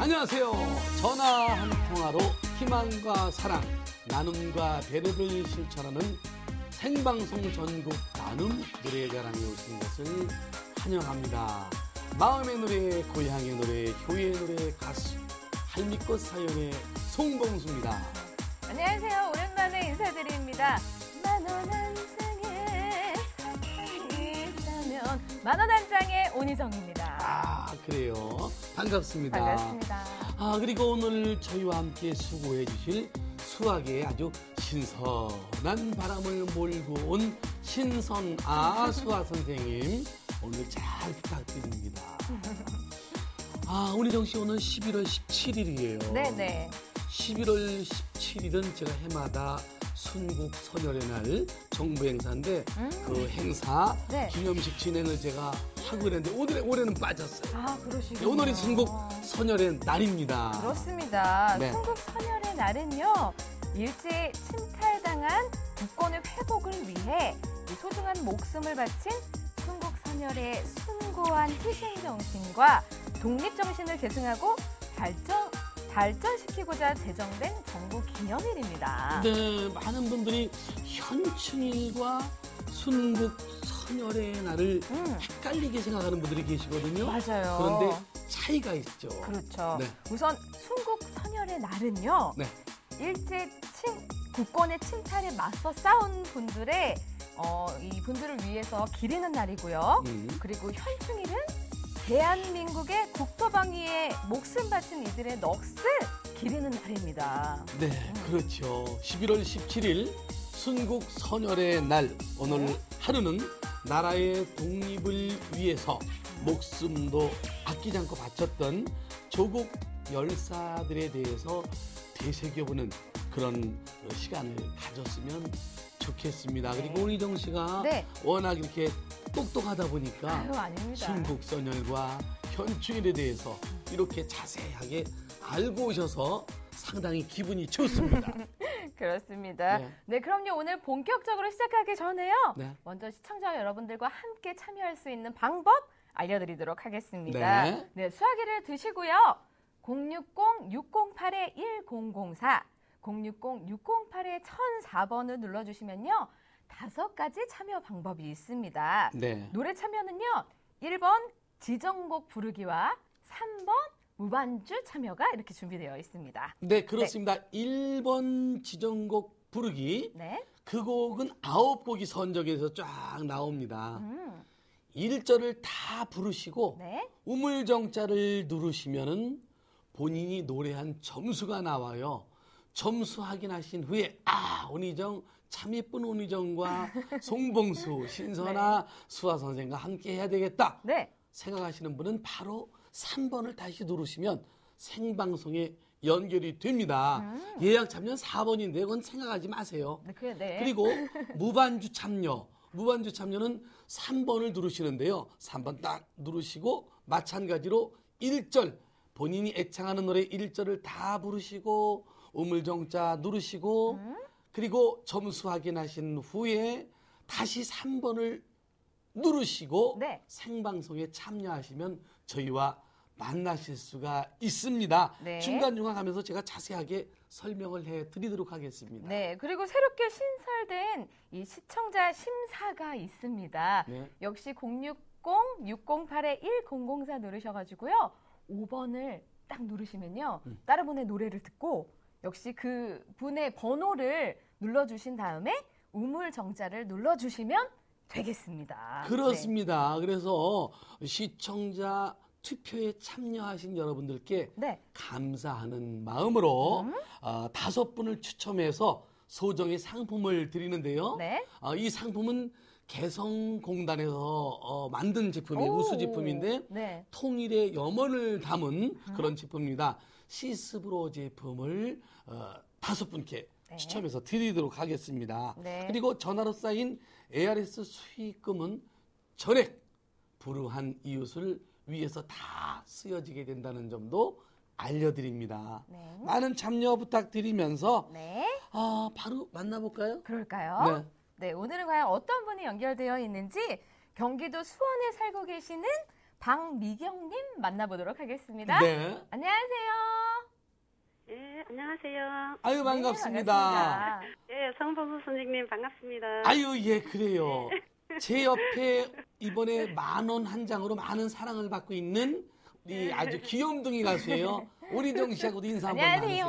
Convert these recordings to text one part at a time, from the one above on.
안녕하세요. 전화 한 통화로 희망과 사랑, 나눔과 배려를 실천하는 생방송 전국 나눔 노래자랑에 오신 것을 환영합니다. 마음의 노래, 고향의 노래, 교회의 노래 가수 할미꽃 사연의 송봉수입니다. 안녕하세요. 오랜만에 인사드립니다. 만원 한 장에 사랑이 있다면 만원 한 장의 온희정입니다. 아 그래요. 반갑습니다. 반갑습니다. 아 그리고 오늘 저희와 함께 수고해 주실 수학의 아주 신선한 바람을 몰고 온 신선아 수학 선생님 오늘 잘 부탁드립니다. 아 오늘 씨 오늘 11월 17일이에요. 네네. 11월 17일은 제가 해마다 순국 선열의 날 정부 행사인데 음. 그 행사 네. 기념식 진행을 제가 하고 그랬는데 올해, 올해는 빠졌어요. 아, 그러시군요. 오늘이 순국 선열의 날입니다. 그렇습니다. 네. 순국 선열의 날은요. 일제 침탈당한 국권의 회복을 위해 이 소중한 목숨을 바친 순국 선열의 숭고한 희생 정신과 독립 정신을 계승하고 발전 발전시키고자 제정된 정부 기념일입니다. 네, 많은 분들이 현충일과 순국 선열의 날을 음, 헷갈리게 생각하는 분들이 계시거든요. 맞아요. 그런데 차이가 있죠. 그렇죠. 네. 우선 순국 선열의 날은요. 네. 일제 침 국권의 침탈에 맞서 싸운 분들의 어, 이 분들을 위해서 기리는 날이고요. 음, 그리고 현충일은 대한민국의 국토방위에 목숨 바친 이들의 넋을 기리는 날입니다. 네, 그렇죠. 11월 17일 순국 선열의 날 오늘 네. 하루는 나라의 독립을 위해서 목숨도 아끼지 않고 바쳤던 조국 열사들에 대해서 되새겨보는 그런 시간을 가졌으면 좋겠습니다. 네. 그리고 오희정 씨가 네. 워낙 이렇게 똑똑하다 보니까. 순국 선열과 현충일에 대해서 이렇게 자세하게 알고 오셔서 상당히 기분이 좋습니다. 그렇습니다. 네. 네. 그럼요. 오늘 본격적으로 시작하기 전에요. 네. 먼저 시청자 여러분들과 함께 참여할 수 있는 방법 알려드리도록 하겠습니다. 네. 네, 수화기를 드시고요. 060-608-1004, 060-608-1004번을 눌러주시면요. 다섯 가지 참여 방법이 있습니다. 네. 노래 참여는요. 1번 지정곡 부르기와 3번 무반주 참여가 이렇게 준비되어 있습니다. 네, 그렇습니다. 1번 지정곡 부르기. 네. 그 곡은 아홉 곡이 선정해서 쫙 나옵니다. 음, 1절을 다 부르시고 네. 우물정자를 누르시면은 본인이 노래한 점수가 나와요. 점수 확인하신 후에 아 온희정 참 예쁜 온희정과 송봉수 신선아 수아 선생과 함께 해야 되겠다 네. 생각하시는 분은 바로 3번을 다시 누르시면 생방송에 연결이 됩니다. 음. 예약 참여는 4번인데 그건 생각하지 마세요. 네, 그, 네. 그리고 무반주 참여. 무반주 참여는 3번을 누르시는데요. 3번 딱 누르시고 마찬가지로 1절 본인이 애창하는 노래 1절을 다 부르시고 우물정자 누르시고 음. 그리고 점수 확인하신 후에 다시 3번을 누르시고 네. 생방송에 참여하시면 저희와 만나실 수가 있습니다. 네. 중간중간 가면서 제가 자세하게 설명을 해 드리도록 하겠습니다. 네, 그리고 새롭게 신설된 이 시청자 심사가 있습니다. 네. 역시 060-608-1004 누르셔가지고요. 5번을 딱 누르시면요. 음. 다른 분의 노래를 듣고 역시 그 분의 번호를 눌러주신 다음에 우물 정자를 눌러주시면 되겠습니다. 그렇습니다. 그래서 시청자 투표에 참여하신 여러분들께 네. 감사하는 마음으로 음. 어, 다섯 분을 추첨해서 소정의 상품을 드리는데요. 네. 어, 이 상품은 개성공단에서 어, 만든 제품이 오. 우수 제품인데 네. 통일의 염원을 담은 그런 제품입니다. 시스브로 제품을 어, 다섯 분께 네. 추첨해서 드리도록 하겠습니다. 네. 그리고 전화로 쌓인 ARS 수익금은 전액 불우한 이웃을 위해서 다 쓰여지게 된다는 점도 알려드립니다. 네. 많은 참여 부탁드리면서 네. 아, 바로 만나볼까요? 그럴까요? 네. 네, 오늘은 과연 어떤 분이 연결되어 있는지 경기도 수원에 살고 계시는 박미경님 만나보도록 하겠습니다. 네. 안녕하세요. 예, 안녕하세요. 아유 네, 반갑습니다. 예, 성봉수 선생님 반갑습니다. 아유 예 그래요. 제 옆에 이번에 만 원 한 장으로 많은 사랑을 받고 있는 우리 아주 귀염둥이 가수예요. 오리정 씨하고도 인사 한번 나누세요.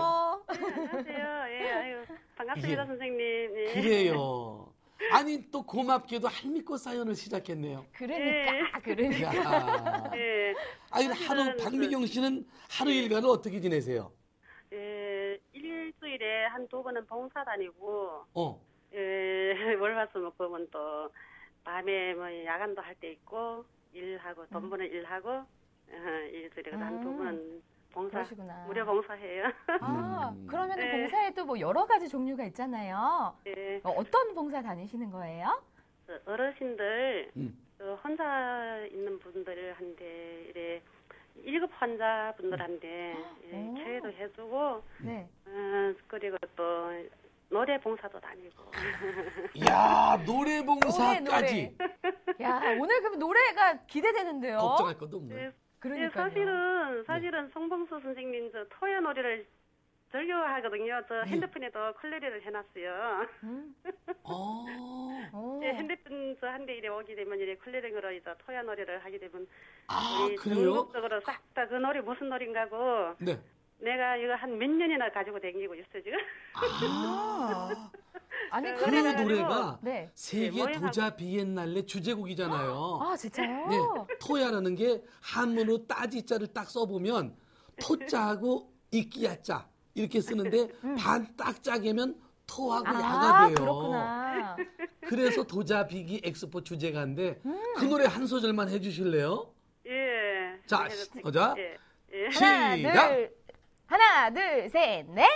안녕하세요. 안녕하세요. 예, 아유, 반갑습니다, 예. 선생님. 예. 그래요. 아니 또 고맙게도 할미꽃 사연을 시작했네요. 그러니까, 그러니까. 야. 예, 아니 하루 박미경 씨는 하루 일과를 어떻게 지내세요? 예, 일주일에 한 두 번은 봉사 다니고, 어. 예, 월화수목금은 또 밤에 뭐 야간도 할 때 있고, 일하고, 돈 버는 일하고, 어, 일주일에 한두 음. 번은 봉사, 그러시구나. 무료 봉사해요. 아, 음. 그러면 네. 봉사에도 뭐 여러 가지 종류가 있잖아요. 예, 어, 어떤 봉사 다니시는 거예요? 그 어르신들, 음. 그 혼자 있는 분들한테 이래 일급 환자분들한테. 케어도 해주고 네. 어, 그리고 또 노래 봉사도 다니고 야 노래, 노래 봉사까지 노래. 야, 오늘 그럼 노래가 기대되는데요. 걱정할 것도 없네. 예, 예, 그러니까요. 사실은 사실은 성봉수 선생님 저 토야 노래를 즐겨하거든요. 저 네. 핸드폰에도 컬러리를 해놨어요. 음. 어. 오. 예, 핸드폰 저 한 대 이래 오게 되면 이래 컬러링으로 이제 토야 노래를 하게 되면 아 그래요? 전국적으로 싹 다그 노래 무슨 노래인가고 네. 내가 이거 한 몇 년이나 가지고 다니고 있어 지금. 아. 아니, 그그 그러면 노래가 네. 세계 네, 도자 비엔날레 주제곡이잖아요. 아, 진짜요? 네, 토야라는 게 한문으로 따지자를 딱 써보면 토자하고 이끼야자 이렇게 쓰는데 반 딱 짜개면 토하고 야가 음. 아, 돼요. 그렇구나. 그래서 도자 비기 엑스포 주제가인데 음. 그 노래 한 소절만 해주실래요? 예. 자, 그래서 시- 보자. 예. 예. 하나, 시작. 둘, 하나, 둘, 셋, 넷.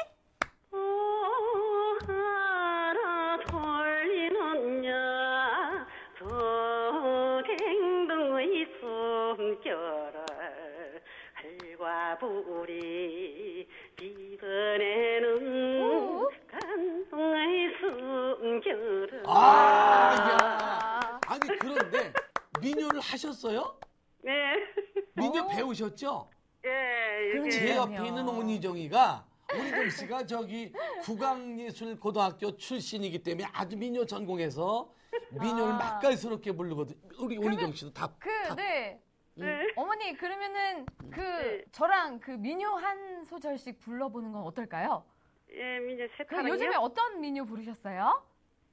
숨결을 할과 불이 빗어내는 오. 감동의 숨결을 아, 야. 아니 그런데 민요를 하셨어요? 네. 민요. 배우셨죠? 그러니까요. 제 옆에 있는 오니정이가 오니정 씨가 저기 국악예술고등학교 출신이기 때문에 아주 민요 전공해서 민요를 아. 맛깔스럽게 부르거든. 우리 오니정 씨도 다. 그, 다- 네. 네. 어머니, 그러면은 그, 네. 저랑 그 민요 한 소절씩 불러보는 건 어떨까요? 예, 이제 그 세타랑요. 요즘에 어떤 민요 부르셨어요?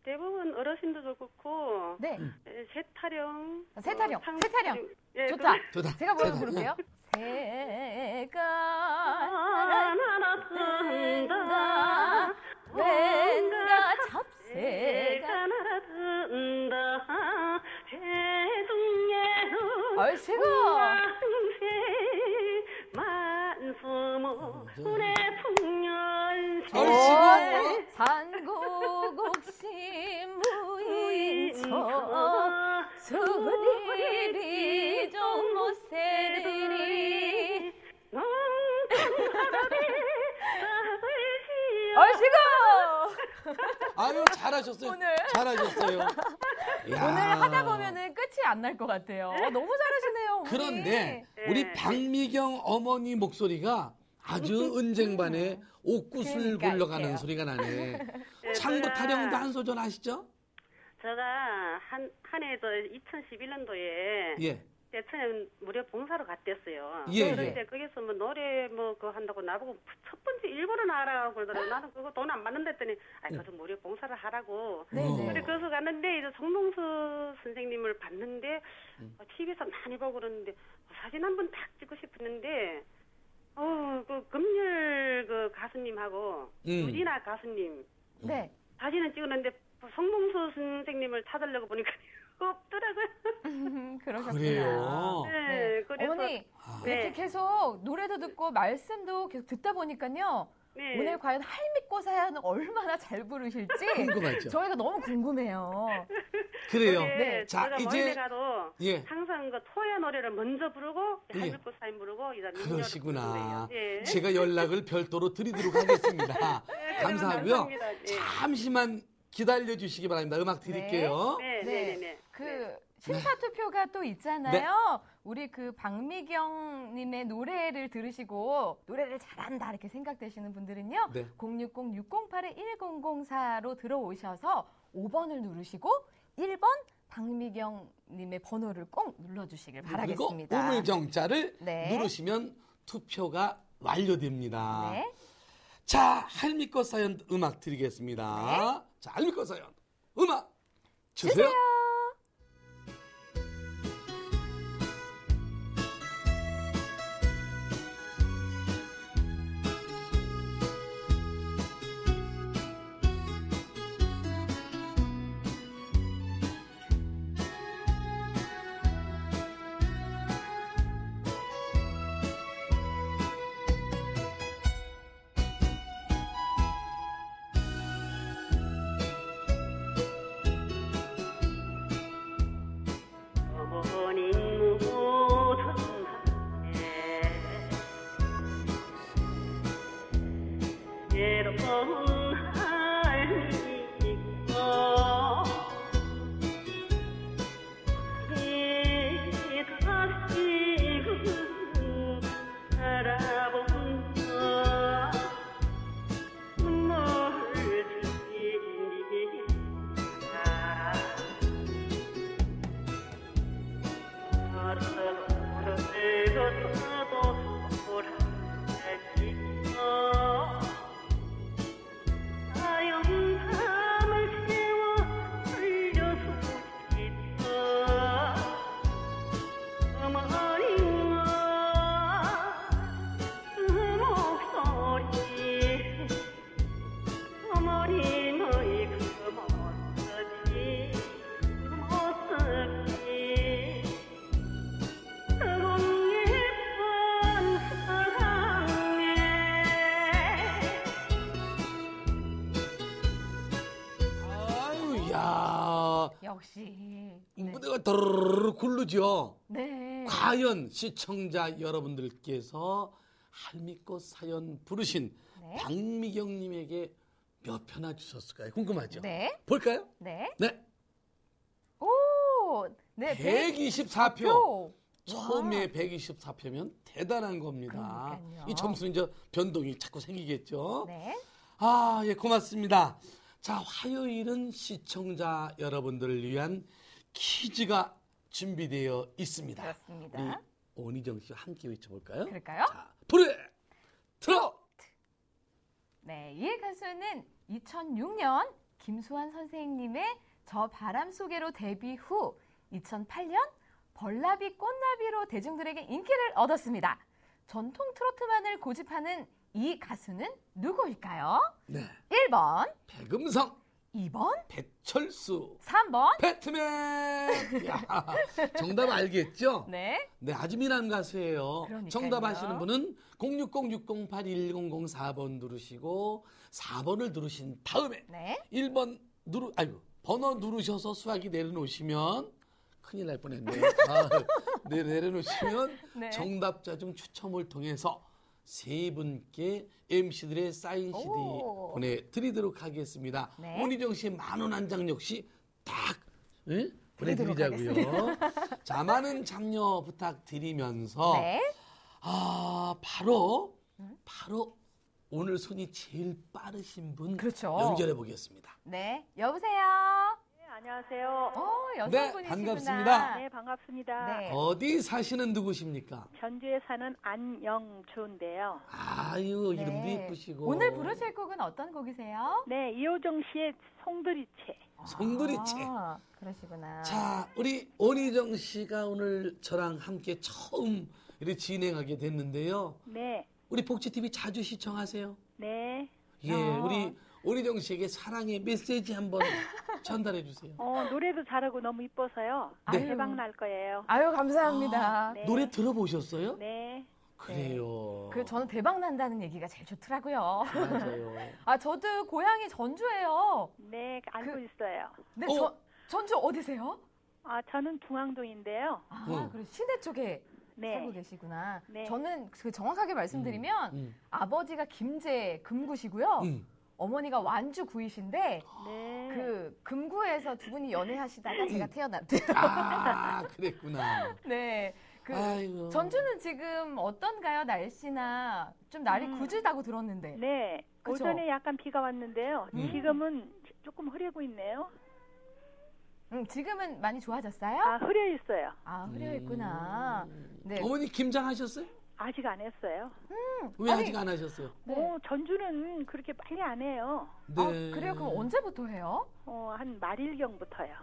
대부분 어르신들도 그렇고 네. 에, 세타령, 세타령, 어, 상- 세타령. 예, 좋다. 그- 좋다. 제가 먼저. 부를게요. 새가 하나 뜬다, 왠가 잡새가 새가 날아든다, 해중에는 얼씨구 만수문의 풍년새 얼씨구. 산고곡신 무인처 수리비 좀 못새들이 얼씨구 아유 잘하셨어요. 오늘. 잘하셨어요. 야. 오늘 하다 보면은 끝이 안 날 것 같아요. 어, 너무 잘하시네요. 어머니. 그런데 네. 우리 박미경 어머니 목소리가 아주 은쟁반에 옥구슬 그러니까 굴러가는 이렇게요. 소리가 나네. 네, 창부 타령도 한 소절 아시죠? 제가 한, 한 해, 저 2011년도에 예. 대천에 무료 봉사로 갔댔어요. 예, 그런데 예. 거기서 뭐 노래 뭐 그거 한다고 나보고 첫 번째 일본어 하라고 그러더라고요. 나는 그거 돈 안 받는다 했더니 아이 그래도 무료 봉사를 하라고. 네, 어. 네. 거기서 갔는데 이제 성동수 선생님을 봤는데 음. TV에서 많이 보고 그러는데 어, 사진 한 번 딱 찍고 싶었는데 어, 그 금열 그 가수님하고 음. 유진아 가수님 네. 사진은 찍었는데 성동수 선생님을 찾으려고 보니까 없더라고요. 그러셨구나. 그래요. 네, 네. 그래서 어머니 아. 네. 이렇게 계속 노래도 듣고 말씀도 계속 듣다 보니까요. 네. 오늘 과연 할미꽃 사연은 얼마나 잘 부르실지 궁금하죠? 저희가 너무 궁금해요. 그래요. 네. 네. 자, 제가 이제- 멀리 가도 예. 항상 그 토야 노래를 먼저 부르고 예. 할미꽃 사인 부르고 민요를 그러시구나. 예. 제가 연락을 별도로 드리도록 하겠습니다. 감사하고요. 감사합니다. 예. 잠시만 기다려 주시기 바랍니다. 음악 드릴게요. 네, 네, 네, 네. 그 심사 투표가 또 있잖아요. 우리 그 박미경 님의 노래를 들으시고 노래를 잘한다 이렇게 생각되시는 분들은요. 네. 060-608-1004로 들어오셔서 5번을 누르시고 1번 박미경 님의 번호를 꼭 눌러주시길 바라겠습니다. 우물정자를 네. 누르시면 투표가 완료됩니다. 네. 자, 할미꽃 사연 음악 드리겠습니다. 자, 할미꽃 사연 음악 주세요. 주세요. 더르르 굴르죠. 네. 과연 시청자 여러분들께서 할미꽃 사연 부르신 네. 박미경님에게 몇 표나 주셨을까요? 궁금하죠? 네. 볼까요? 네. 네. 오! 네. 124표. 표. 처음에 124표면 대단한 겁니다. 그러니까요. 이 점수는 이제 변동이 자꾸 생기겠죠. 네. 아, 예, 고맙습니다. 자, 화요일은 시청자 여러분들을 위한 퀴즈가 준비되어 있습니다. 그렇습니다. 우리 오니정 씨와 함께 외쳐볼까요? 그럴까요? 자, 불에 틀어! 네, 이 가수는 2006년 김수환 선생님의 저 바람 속에로 데뷔 후 2008년 벌나비 꽃나비로 대중들에게 인기를 얻었습니다. 전통 트로트만을 고집하는 이 가수는 누구일까요? 네. 1번, 백음성, 2번, 배철수, 3번. 배트맨! 야, 정답 알겠죠? 네. 네, 아주 미남 가수예요. 그러니까요. 정답 아시는 분은 060-608-1004번 누르시고 4번을 누르신 다음에 네. 1번 누르 아이고 번호 누르셔서 수화기 내려놓으시면 큰일 날 뻔했네요. 아, 네, 내려놓으시면 네. 정답자 중 추첨을 통해서 세 분께 MC들의 사인 CD 오. 보내드리도록 하겠습니다. 네. 오니정 씨의 만원 한 장 역시 딱 예? 보내드리자고요. 자, 많은 참여 부탁드리면서 네. 아 바로 바로 오늘 손이 제일 빠르신 분 그렇죠. 연결해 보겠습니다. 네. 여보세요. 네, 안녕하세요. 어, 네, 여성분이시구나. 반갑습니다. 네, 반갑습니다. 네. 어디 사시는 누구십니까? 전주에 사는 안영주인데요. 아유 네. 이름도 예쁘시고 오늘 부르실 곡은 어떤 곡이세요? 네, 이호정 씨의 송두리채. 송두리채. 아, 그러시구나. 자 우리 오니정 씨가 오늘 저랑 함께 처음 이렇게 진행하게 됐는데요. 네, 우리 복지 TV 자주 시청하세요. 네. 예, 어. 우리 오니정 씨에게 사랑의 메시지 한번 전달해 주세요. 어, 노래도 잘하고 너무 이뻐서요. 네. 대박 날 거예요. 아유 감사합니다. 네. 노래 들어보셨어요? 네. 그래요. 그 저는 대박 난다는 얘기가 제일 좋더라고요. 맞아요. 아 저도 고향이 전주예요. 네, 알고 그- 있어요. 네, 어? 저 전주 어디세요? 아, 저는 중앙동인데요. 아, 응. 그래 시내 쪽에 살고 네. 계시구나. 네. 저는 그 정확하게 말씀드리면 음, 아버지가 김제 금구시고요. 음. 어머니가 완주 구이신데 네. 그 금구에서 두 분이 연애하시다가 제가 태어났대요. 아, 그랬구나. 네. 그 아이고. 전주는 지금 어떤가요? 날씨나 좀 날이 음. 구질다고 들었는데. 네. 그쵸? 오전에 약간 비가 왔는데요. 음. 지금은 조금 흐리고 있네요. 음, 지금은 많이 좋아졌어요? 아, 흐려 있어요. 아, 흐려 있구나. 음. 네. 어머니 김장하셨어요? 아직 안 했어요. 왜 아니, 아직 안 하셨어요? 네. 어, 전주는 그렇게 빨리 안 해요. 네. 아, 그래요? 그럼 언제부터 해요? 어, 한 말일경부터요.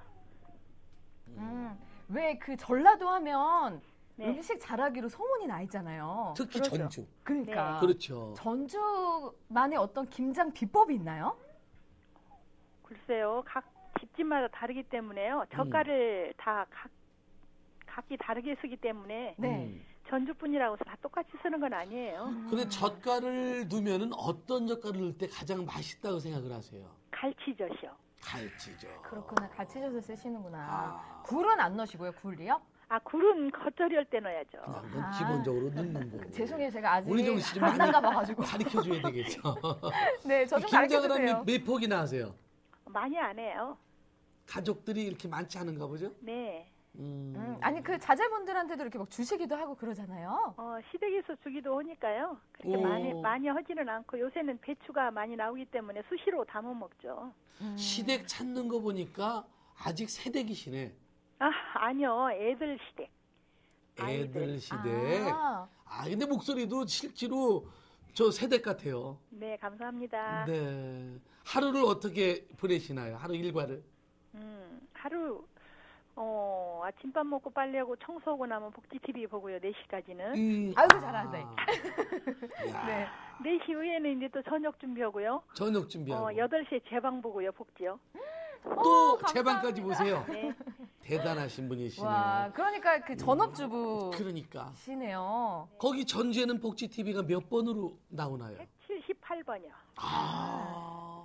음, 왜 그 전라도 하면 네. 음식 잘하기로 소문이 나 있잖아요. 특히 그러죠. 전주. 그러니까 네. 그렇죠. 전주만의 어떤 김장 비법이 있나요? 글쎄요. 각 집집마다 다르기 때문에요. 젓갈을 다 각, 각기 다르게 쓰기 때문에 네. 음. 전주뿐이라고 해서 다 똑같이 쓰는 건 아니에요. 근데 젓갈을 두면은 어떤 젓갈을 넣을 때 가장 맛있다고 생각을 하세요? 갈치젓이요. 갈치죠. 그렇구나. 져서 쓰시는구나. 아. 굴은 안 넣으시고요. 굴이요? 아, 굴은 겉절이 할 때 넣어야죠. 그냥 그건 아. 기본적으로 넣는 거고. 죄송해요. 제가 아직 우리 정 씨좀 안 나가봐가지고. 가르쳐 줘야 되겠죠. 네, 저좀 김장을 가르쳐주세요. 하면 몇 폭이나 하세요? 많이 안 해요. 가족들이 이렇게 많지 않은가 보죠? 네. 음. 음, 아니 그 자제분들한테도 이렇게 막 주시기도 하고 그러잖아요. 어, 시댁에서 주기도 하니까요. 그렇게 오. 많이 많이 하지는 않고 요새는 배추가 많이 나오기 때문에 수시로 담아 먹죠. 음. 시댁 찾는 거 보니까 아직 새댁이시네. 아, 아니요. 애들 시댁. 애들. 시댁. 아. 아, 근데 목소리도 실제로 저 새댁 같아요. 네, 감사합니다. 네. 하루를 어떻게 보내시나요? 하루 일과를? 음, 하루 어, 아침밥 먹고 빨래하고 청소하고 나면 복지 TV 보고요. 4시까지는. 음, 아이고, 잘하네. 야, 네. 4시 이후에는 이제 또 저녁 준비하고요. 저녁 준비하고. 어, 8시에 제방 보고요. 복지요. 또 오, 제방까지. 보세요. 네. 대단하신 분이시네. 와, 그러니까 그 전업주부 그러니까. 시네요. 거기 전주에는 복지 TV가 몇 번으로 나오나요? 78번이요. 아.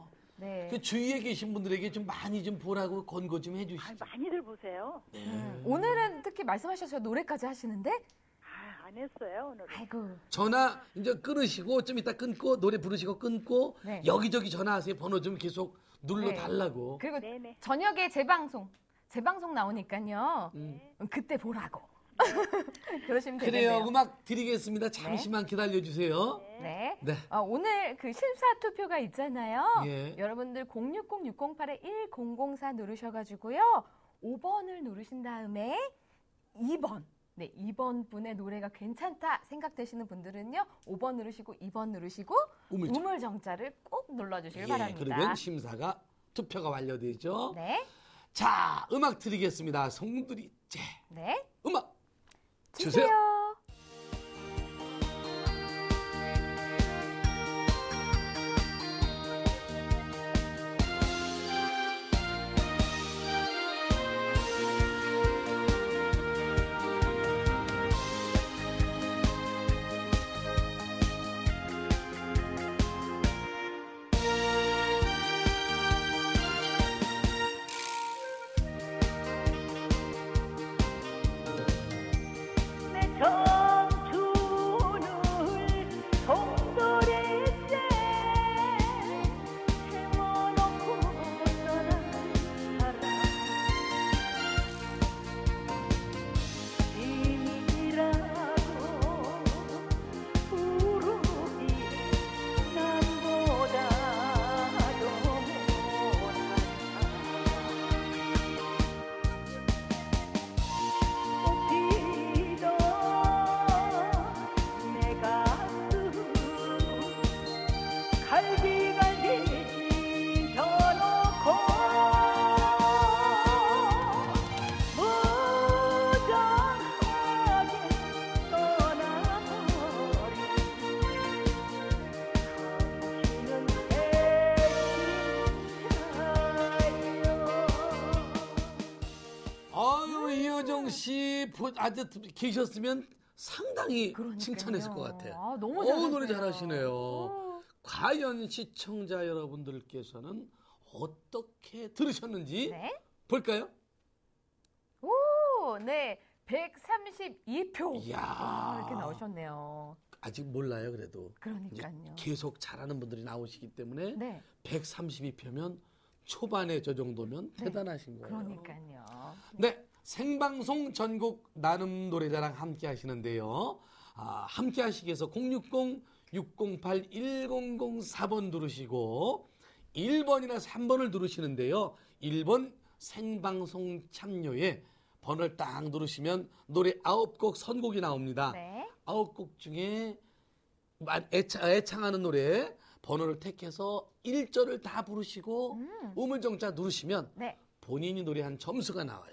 네. 그 주위에 계신 분들에게 좀 많이 좀 보라고 권고 좀 아, 해주시죠. 많이들 보세요. 네. 음, 오늘은 특히 말씀하셨어요. 노래까지 하시는데? 아, 안 했어요, 오늘. 아이고. 전화 이제 끊으시고 좀 이따 끊고 노래 부르시고 끊고 네. 여기저기 전화하세요. 번호 좀 계속 눌러 달라고. 그리고 네, 네. 저녁에 재방송. 재방송 나오니까요. 음. 음, 그때 보라고. 그러시면 그래요. 되겠네요. 음악 드리겠습니다. 잠시만 기다려 주세요. 네. 네. 어, 오늘 그 심사 투표가 있잖아요. 예. 여러분들 060-608-1004 누르셔가지고요. 5번을 누르신 다음에 2번. 네, 2번 분의 노래가 괜찮다 생각되시는 분들은요. 5번 누르시고 2번 누르시고 우물정. 우물정자를 꼭 눌러주시길 예, 바랍니다. 그러면 심사가 투표가 완료되죠. 네, 자, 음악 드리겠습니다. 송두리째. 네. 음악 주세요. 주세요. 아주 계셨으면 상당히 그러니까요. 칭찬했을 것 같아요. 아, 너무 어. 노래 잘하시네요. 오. 과연 시청자 여러분들께서는 어떻게 들으셨는지 네. 볼까요? 오, 네. 132표. 이야. 아, 이렇게 나오셨네요. 아직 몰라요, 그래도. 그러니까요. 계속 잘하는 분들이 나오시기 때문에 네. 132표면 초반에 저 정도면 네. 대단하신 거예요. 그러니까요. 네, 생방송 전국 나눔 노래자랑 함께 하시는데요. 아, 함께 하시기 위해서 060-608-1004번 누르시고 1번이나 3번을 누르시는데요. 1번 생방송 참여에 번호를 딱 누르시면 노래 9곡 선곡이 나옵니다. 네. 아홉 곡 중에 마- 애창, 애창 하는 노래 번호를 택해서 1절을 다 부르시고 음. 우물정자 누르시면 네. 본인이 노래한 점수가 나와요.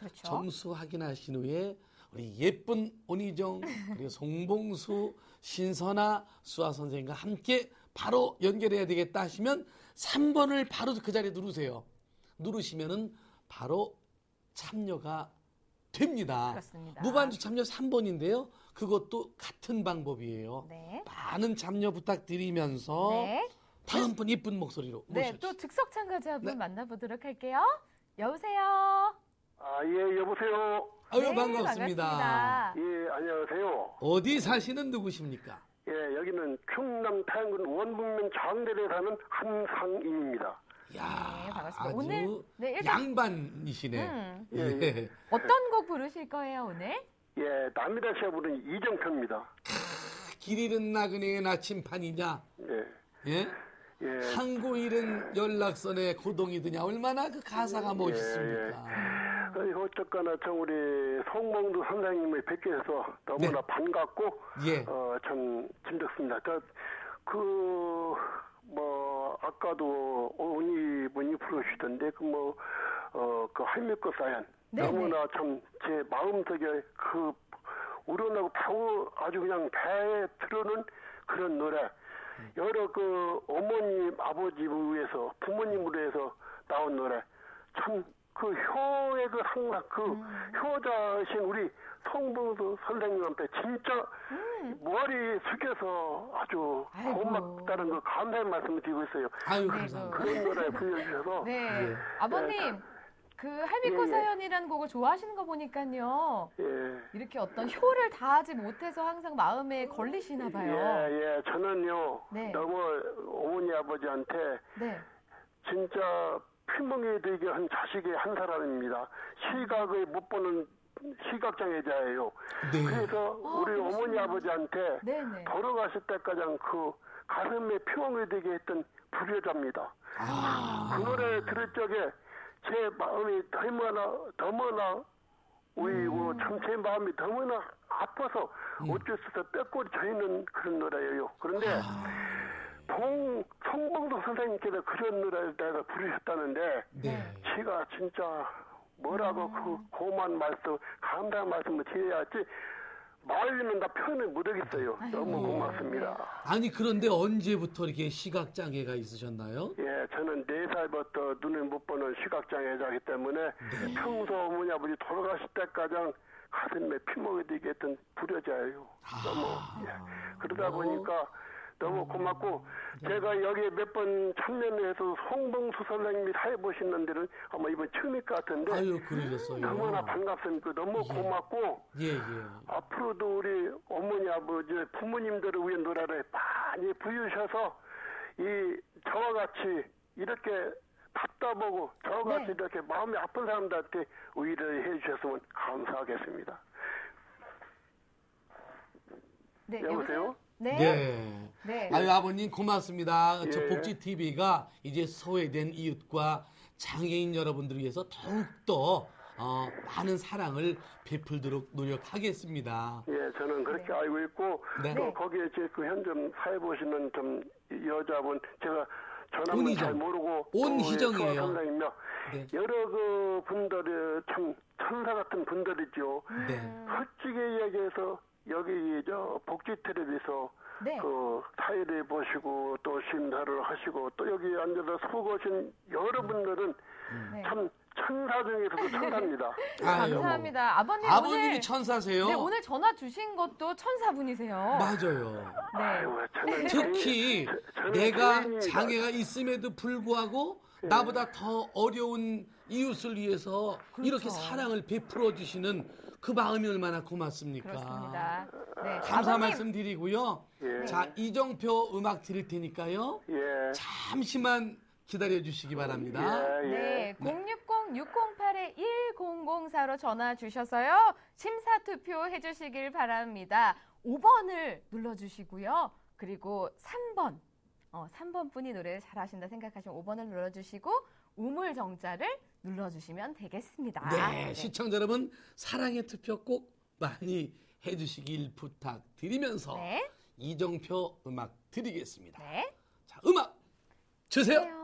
네, 그렇죠. 점수 확인하신 후에 우리 예쁜 온희정 그리고 송봉수 신선아 수아 선생님과 함께 바로 연결해야 되겠다 하시면 3번을 바로 그 자리에 누르세요. 누르시면은 바로 참여가 됩니다. 그렇습니다. 무반주 참여 3번인데요. 그것도 같은 방법이에요. 네. 많은 참여 부탁드리면서 네. 다음 분 이쁜 목소리로 네, 모셔주세요. 또 즉석 참가자분 네. 만나보도록 할게요. 여보세요. 아, 예, 여보세요. 아유 네, 반갑습니다. 반갑습니다. 예, 안녕하세요. 어디 사시는 누구십니까? 예, 여기는 충남 태안군 원북면 장대에 사는 한상인입니다. 야, 네, 반갑습니다. 아주 오늘 네, 일단 양반이시네. 음, 예, 예. 어떤 곡 부르실 거예요, 오늘? 예, 남이다 씨가 부른 이정표입니다. 길 잃은 나그네의 나침판이냐? 예, 예? 예. 항구 잃은 연락선에 고동이 드냐? 얼마나 그 가사가 멋있습니까? 어, 어쨌거나 참 우리 송봉두 선생님을 뵙게 해서 너무나 네. 반갑고 예. 어, 참 힘들습니다. 그, 그, 뭐, 아까도 오니 분이 부르시던데, 그 뭐, 어, 그 할미꽃 사연. 네, 너무나 참제 마음속에 그 우러나고 타고 아주 그냥 배에 들어오는 그런 노래. 여러 그 어머님, 아버지를 위해서, 부모님을 위해서 나온 노래. 참 그 효의 그 항상 그 효자신 우리 송봉수 선생님한테 진짜 머리 숙여서 아주 아이고. 고맙다는 그 감사의 말씀을 드리고 있어요. 아유, 네, 감사합니다. 그런 노래 불러주셔서 네. 예. 아버님, 그 할미꽃 예, 예. 사연이라는 곡을 좋아하시는 거 보니까요. 예. 이렇게 어떤 효를 다하지 못해서 항상 마음에 걸리시나 봐요. 예, 예. 저는요, 네. 너무 어머니, 아버지한테 네. 진짜 피멍이 되게 한 자식의 한 사람입니다. 시각을 못 보는 시각장애자예요. 네. 그래서 아, 우리 그러시구나. 어머니, 아버지한테 네네. 돌아가실 때까지 그 가슴에 피멍이 되게 했던 불효자입니다. 아, 그 노래 들을 적에 제 마음이 너무나, 너무나 우이고 참제 마음이 너무나 아파서 어쩔 수 없어 뼈골이 저리는 그런 노래예요. 그런데 동 성봉도 선생님께서 그런 노래를 내가 부르셨다는데 네. 제가 진짜 뭐라고 그 고만 말씀 감사한 말씀을 드려야지 말리면 다 표현을 못하겠어요. 너무 고맙습니다. 아니 그런데 언제부터 이렇게 시각 장애가 있으셨나요? 예, 저는 네 살부터 눈을 못 보는 시각 장애자이기 때문에 평소 어머니 아버지 돌아가실 때까지 가슴에 피멍이 되게 했던 불효자예요. 너무 예. 그러다 보니까 너무 고맙고 제가 여기에 몇 번 참여해서 송봉수 선생님 이 사회 보시는 데는 아마 이번 처음일 것 같은데 아유 그러셨어요. 너무나 반갑습니다. 너무 고맙고 예 예. 앞으로도 우리 어머니 아버지 부모님들을 위한 노래를 많이 부르셔서 이 저와 같이 이렇게 답답하고 저와 같이 네. 이렇게 마음이 아픈 사람들한테 의를 해주셨으면 감사하겠습니다. 네. 여보세요? 네. 네. 네. 아유 아버님 고맙습니다. 저 예. 복지 TV가 이제 소외된 이웃과 장애인 여러분들을 위해서 더욱 더 어, 많은 사랑을 베풀도록 노력하겠습니다. 예, 저는 그렇게 알고 있고 네. 또 네. 거기에 제그 현점 사회 보시는 좀 여자분 제가 온희정. 잘 모르고 온희정이에요. 수아 선생님요. 네. 여러 그 분들이 참 천사 같은 분들이죠. 네. 솔직히 얘기해서 여기 저 복지 텔레비에서 네. 그 사회를 보시고 또 심사를 하시고 또 여기 앉아서 수고하신 여러분들은 네. 참 천사 중에서도 천사입니다. 아유, 감사합니다. 아버님 아버님이 오늘 천사세요? 네, 오늘 전화 주신 것도 천사분이세요. 맞아요. 네. 아이고, 저는 특히 개인- 저- 저는 내가 개인입니다. 장애가 있음에도 불구하고 나보다 더 어려운 이웃을 위해서 이렇게 그렇죠. 사랑을 베풀어 주시는 그 마음이 얼마나 고맙습니까? 그렇습니다. 네, 감사 아버님, 말씀 드리고요. 예. 자, 이정표 음악 드릴 테니까요. 예. 잠시만 기다려 주시기 바랍니다. 예, 예. 네, 060-608-1004로 전화 주셔서요. 심사 투표 해주시길 바랍니다. 5번을 눌러주시고요. 그리고 3번, 어, 3번 분이 노래를 잘하신다 생각하시면 5번을 눌러주시고 우물정자를 눌러주시면 되겠습니다. 네, 시청자 여러분 사랑의 투표 꼭 많이 해주시길 부탁드리면서 네, 이정표 음악 드리겠습니다. 네. 자, 음악 주세요. 주세요.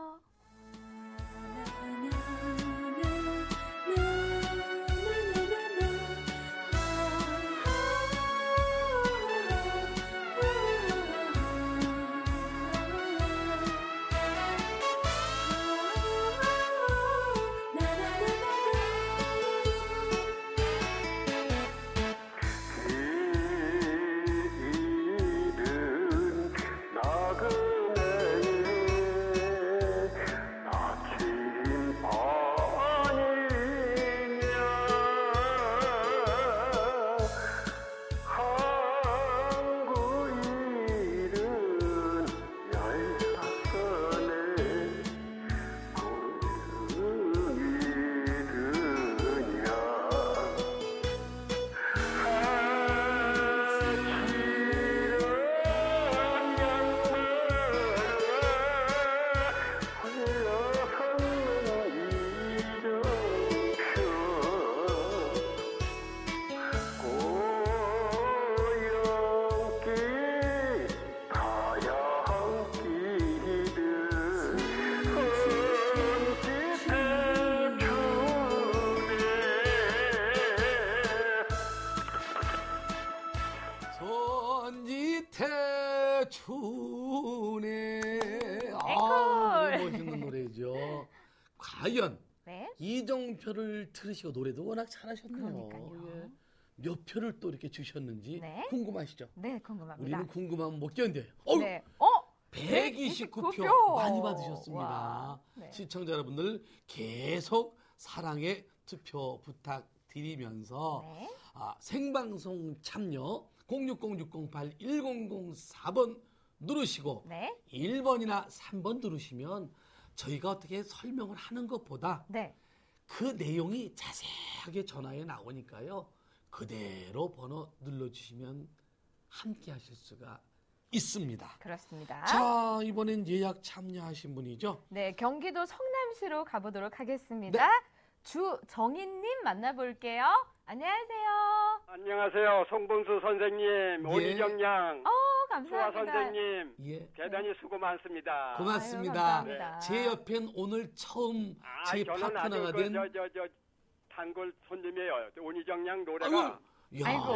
이정표를 들으시고 노래도 워낙 잘하셨네요. 그러니까요. 예. 몇 표를 또 이렇게 주셨는지 네. 궁금하시죠? 네, 궁금합니다. 우리는 궁금하면 못 견뎌요. 어우, 네. 어? 129표 129표. 많이 받으셨습니다. 와, 네. 시청자 여러분들 계속 사랑의 투표 부탁드리면서 네. 아, 생방송 참여 060-608-1004번 누르시고 네. 1번이나 3번 누르시면 저희가 어떻게 설명을 하는 것보다 네. 그 내용이 자세하게 전화에 나오니까요. 그대로 번호 눌러주시면 함께 하실 수가 있습니다. 그렇습니다. 자, 이번엔 예약 참여하신 분이죠. 네, 경기도 성남시로 가보도록 하겠습니다. 네. 주정인님 만나볼게요. 안녕하세요. 안녕하세요. 송봉수 선생님, 오니정 양, 어, 감사합니다. 선생님, 예. 대단히 수고 많습니다. 고맙습니다. 아유, 감사합니다. 제 옆엔 오늘 처음 아, 제 파트너가 그, 된 저, 저, 저, 단골 손님이에요. 오니정 양 아이고, 노래가 야, 아이고.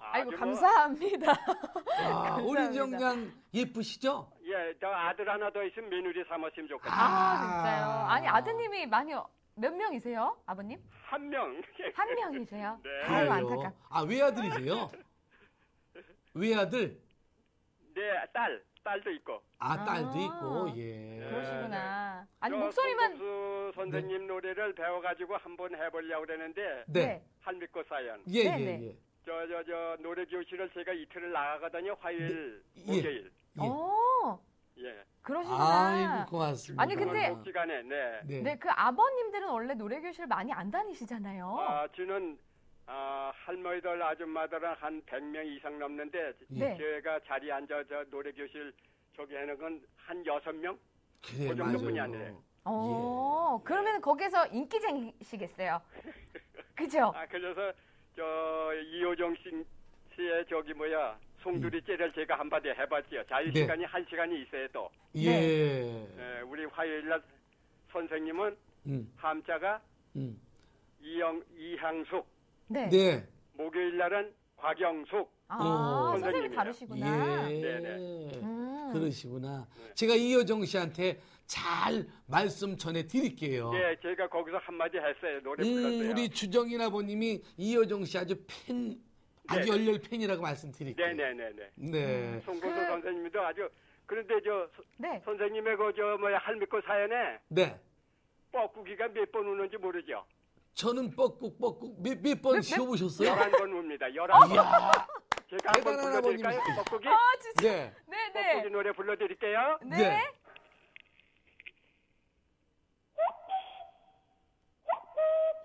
아이고, 아주 뭐, 감사합니다. 야, 감사합니다. 오리정 양 예쁘시죠? 예, 저 아들 하나 더 있으면 며느리 삼았으면 좋겠어요. 아, 진짜요? 아니, 아드님이 많이, 몇 명이세요? 아버님? 한 명. 한 명이세요? 네. 아유? 안타깝. 아, 외아들이세요? 외아들? 네, 딸, 딸도 있고. 아, 딸도 아, 있고, 예. 그러시구나. 아니, 저 목소리만. 송봉수 선생님 노래를 배워가지고 한번 해보려고 그랬는데 네. 한빛꽃 사연. 예, 네, 예, 네. 예. 저, 저, 저 노래 교실을 제가 이틀을 나가거든요. 화요일, 예. 목요일. 예. 어, 예. 그러시구나. 아이고, 고맙습니다. 아니, 근데- 복 시간에, 네. 네. 네, 그 아버님들은 원래 노래 교실 많이 안 다니시잖아요. 아, 저는 아, 할머니들, 아줌마들은 한 100명 이상 넘는데 네. 제가 자리에 앉아 저 노래 교실 저기 하는 건한 여섯 명 그래, 그 정도뿐이 돼요. 어, 그러면 거기서 인기쟁이시겠어요. 그죠? 아, 그래서 저 이호정 씨- 씨의 저기 뭐야 송두리 째를 제가 한마디 해봤지요. 자유 네. 시간이 한 시간이 있어야 또. 예. 예, 우리 화요일 날 선생님은 음, 함자가 음. 이영 이향숙, 네. 네. 목요일 날은 곽영숙. 아, 어. 선생님이 선생님이요. 다르시구나. 예. 네네. 음. 그러시구나. 네. 제가 이효정 씨한테 잘 말씀 전해 드릴게요. 네, 제가 거기서 한마디 했어요. 노래 불렀어요. 음, 우리 주정인 아버님이 이효정 씨 아주 팬, 아주 네. 열렬 팬이라고 말씀드릴게요. 네네네네. 네. 송고수 그- 선생님도 아주 그런데 저 서- 네. 선생님의 그 저 뭐야 할미꽃 사연에 네. 뻐꾸기가 몇 번 우는지 모르죠. 저는 뻐꾹 뻐꾹 몇몇번 쉬어보셨어요? 열한 번 웁니다. 열한 번. 이야, 제가 한번 대단한 불러드릴까요? 아버님이시다. 뻐꾸기? 아, 진짜. 네. 네네. 뻐꾸기 노래 불러드릴게요. 네. 네.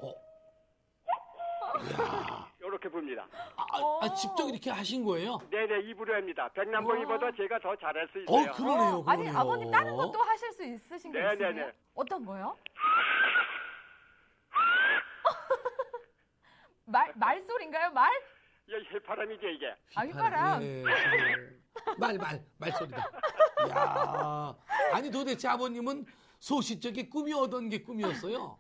어, 이렇게 붑니다. 아, 아, 직접 이렇게 하신 거예요? 네네 입으로 합니다. 백남봉이보다 제가 더 잘할 수 어, 있어요. 그러네요, 아니 그러네요. 아버님 다른 것도 하실 수 있으신 게 네네네. 있으세요? 어떤 거요? 말 말소리인가요? 말? 이 해파람이죠 이게. 아, 휘파람. 네, 네. 말, 말, 말소리다. 야 아니 도대체 아버님은 소시적인 꿈이 어떤 게 꿈이었어요?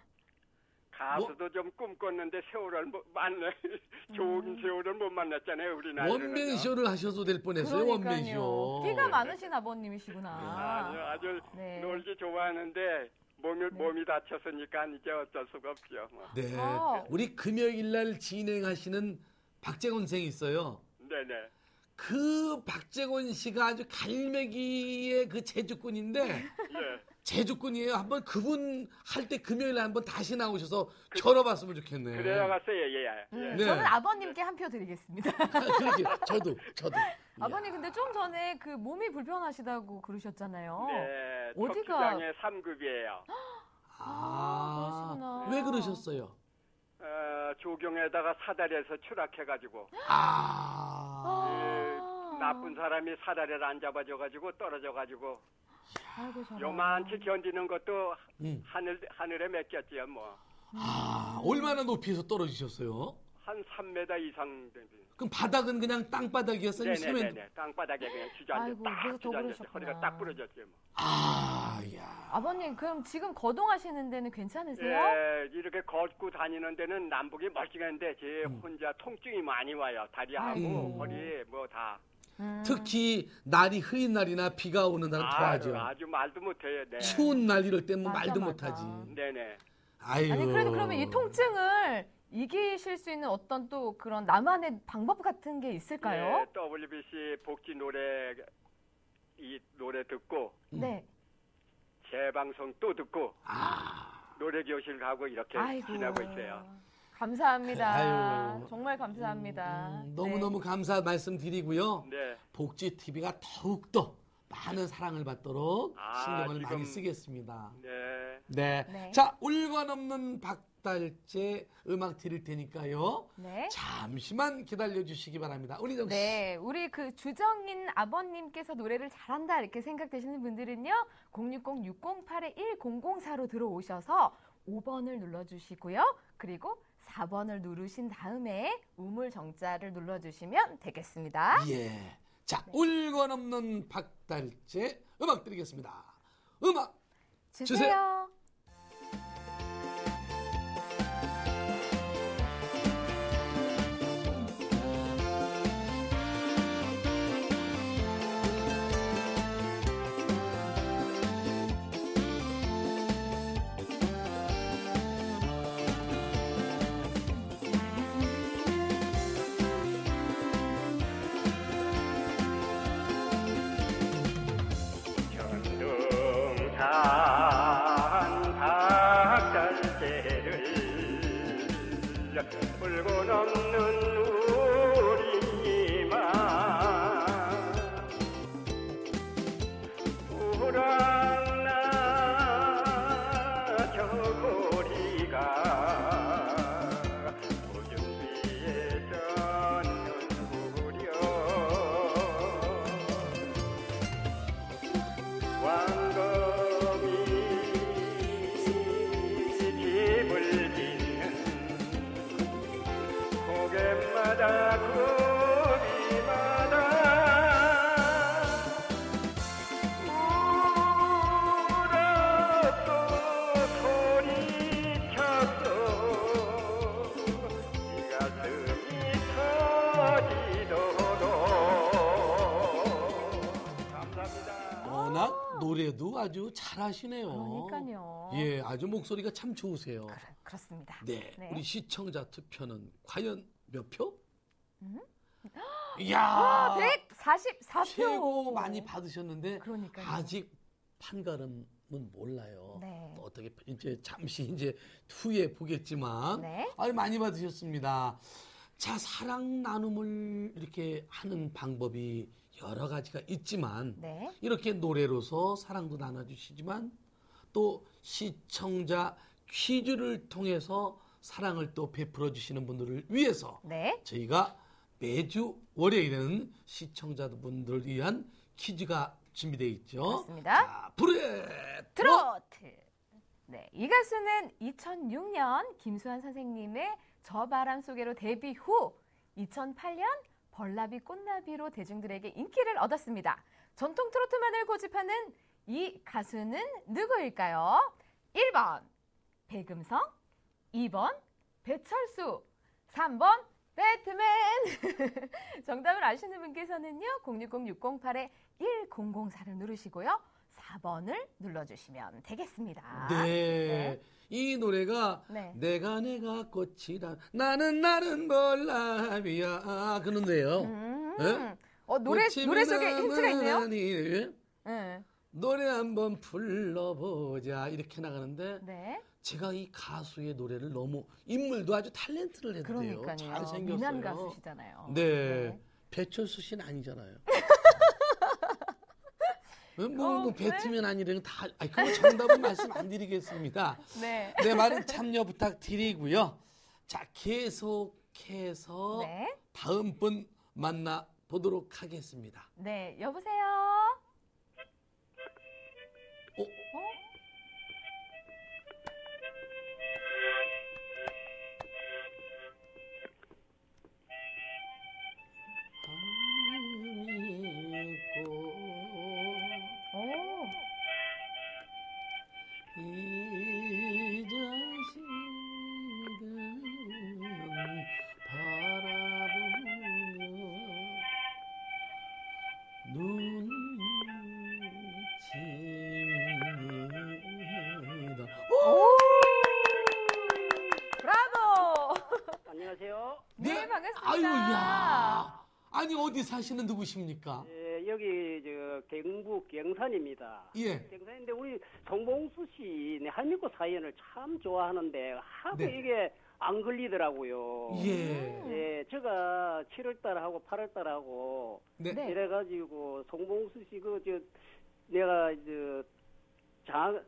가수도 좀 꿈꿨는데 세월을 못 만나 음. 좋은 세월을 못 만났잖아요 우리 나이로는요. 원맨 쇼를 하셔도 될 뻔했어요, 그러니까요. 원맨 쇼. 끼가 많으신 아버님이시구나. 아주 아주 네. 놀기 좋아하는데 몸이 몸이 다쳤으니까 이제 어쩔 수가 없죠. 뭐. 네. 아. 우리 금요일 날 진행하시는 박재곤 생이 있어요. 네네. 그 박재곤 씨가 아주 갈매기의 그 제주꾼인데 예. 제주꾼이에요. 한번 그분 할 때 금요일 날 한번 다시 나오셔서 겨뤄봤으면 좋겠네. 그래야겠어요. 예, 예. 음, 예. 네. 저는 아버님께 한 표 드리겠습니다. 그렇게 저도 저도. 아버님 근데 좀 전에 그 몸이 불편하시다고 그러셨잖아요. 네. 어디가- 척추장애 3급이에요. 아, 그러시구나. 왜 그러셨어요? 어, 조경에다가 사다리에서 추락해가지고 아, 아. 나쁜 사람이 사다리를 안 잡아줘가지고 떨어져가지고 아이고 저런. 요만치 견디는 것도 음. 하늘 하늘에 맡겼지요 뭐. 아, 얼마나 높이에서 떨어지셨어요? 한 3m 이상 됩니다. 그럼 바닥은 그냥 땅바닥이었어요? 세면 네네네 네. 땅바닥에 그냥 주저앉아 딱. 그러셨구나. 허리가 딱 부러졌죠. 뭐. 아, 야. 아버님 그럼 지금 거동하시는 데는 괜찮으세요? 예, 이렇게 걷고 다니는 데는 남북이 멀쩡한데 제 음. 혼자 통증이 많이 와요. 다리하고 아이고. 허리 뭐 다. 음. 특히 날이 흐린 날이나 비가 오는 날은 아주, 더하죠. 아주 말도 못해요. 네. 추운 날 이럴 때면 맞아, 말도 맞아. 못하지. 네네. 아유. 아니 그래도 그러면 이 통증을 이기실 수 있는 어떤 또 그런 나만의 방법 같은 게 있을까요? 예, WBC 복지 노래 이 노래 듣고 음. 네. 재방송 또 듣고 아, 노래 교실 가고 이렇게 아이고. 지내고 있어요. 감사합니다. 아유. 정말 감사합니다. 음, 너무너무 감사 말씀드리고요. 네. 복지 TV가 더욱더 많은 사랑을 받도록 아, 신경을 지금- 많이 쓰겠습니다. 네. 네. 네. 자, 올관 없는 박달재 음악 드릴 테니까요. 네. 잠시만 기다려 주시기 바랍니다. 운희정 씨. 네, 우리 그 주정인 아버님께서 노래를 잘한다 이렇게 생각되시는 분들은요, 060-608-1004로 들어오셔서 5번을 눌러 주시고요. 그리고 4번을 누르신 다음에 우물 정자를 눌러주시면 되겠습니다. 예. 자, 네. 울건 없는 박달재 음악 드리겠습니다. 음악 주세요. 주세요. 하시네요. 그러니까요. 예, 아주 목소리가 참 좋으세요. 그렇, 그렇습니다. 네, 네. 우리 시청자 투표는 과연 몇 표? 음? 이야, 아, 144표. 최고 많이 받으셨는데 그러니까요. 아직 판가름 몰라요. 네. 또 어떻게 이제 잠시 이제 후에 보겠지만 네. 아유 많이 받으셨습니다. 자 사랑 나눔을 이렇게 하는 방법이 여러 가지가 있지만 네. 이렇게 노래로서 사랑도 나눠주시지만 또 시청자 퀴즈를 통해서 사랑을 또 베풀어 주시는 분들을 위해서 네. 저희가 매주 월요일에는 시청자분들을 위한 퀴즈가 준비되어 있죠. 그렇습니다. 자, 불에 트로트. 네, 이 가수는 2006년 김수환 선생님의 저 바람 속에로 데뷔 후 2008년 벌나비 꽃나비로 대중들에게 인기를 얻었습니다. 전통 트로트만을 고집하는 이 가수는 누구일까요? 1번 배금성, 2번 배철수, 3번 배트맨. 정답을 아시는 분께서는요. 060-608-1004를 누르시고요. 4번을 눌러주시면 되겠습니다. 네. 이 노래가 네. 내가 내가 꽃이라 나는 나는 벌나비야 그 노래요. 음. 네? 어, 노래, 노래 속에 힌트가 있네요. 네. 노래 한번 불러보자 이렇게 나가는데 네. 제가 이 가수의 노래를 너무 인물도 아주 탤런트를. 그러니까요. 잘생겼어요. 미남 가수시잖아요. 네. 배철수 씨는 아니잖아요. 뭐, 어, 뭐 네. 배트면 아니라는 다, 아니, 그거 정답은 말씀 안 드리겠습니다. 네. 네, 많은 참여 부탁드리고요. 자, 계속해서 네. 다음 분 만나 보도록 하겠습니다. 네. 여보세요? 사시는 누구십니까? 예, 여기 저 경북 경산입니다. 예. 경산인데 우리 송봉수 씨 네, 할미꽃 사연을 참 좋아하는데 하도 네. 이게 안 걸리더라고요. 예. 예, 제가 7월달 하고 8월달 하고 네. 네. 이래가지고 송봉수 씨 그 저 내가 저장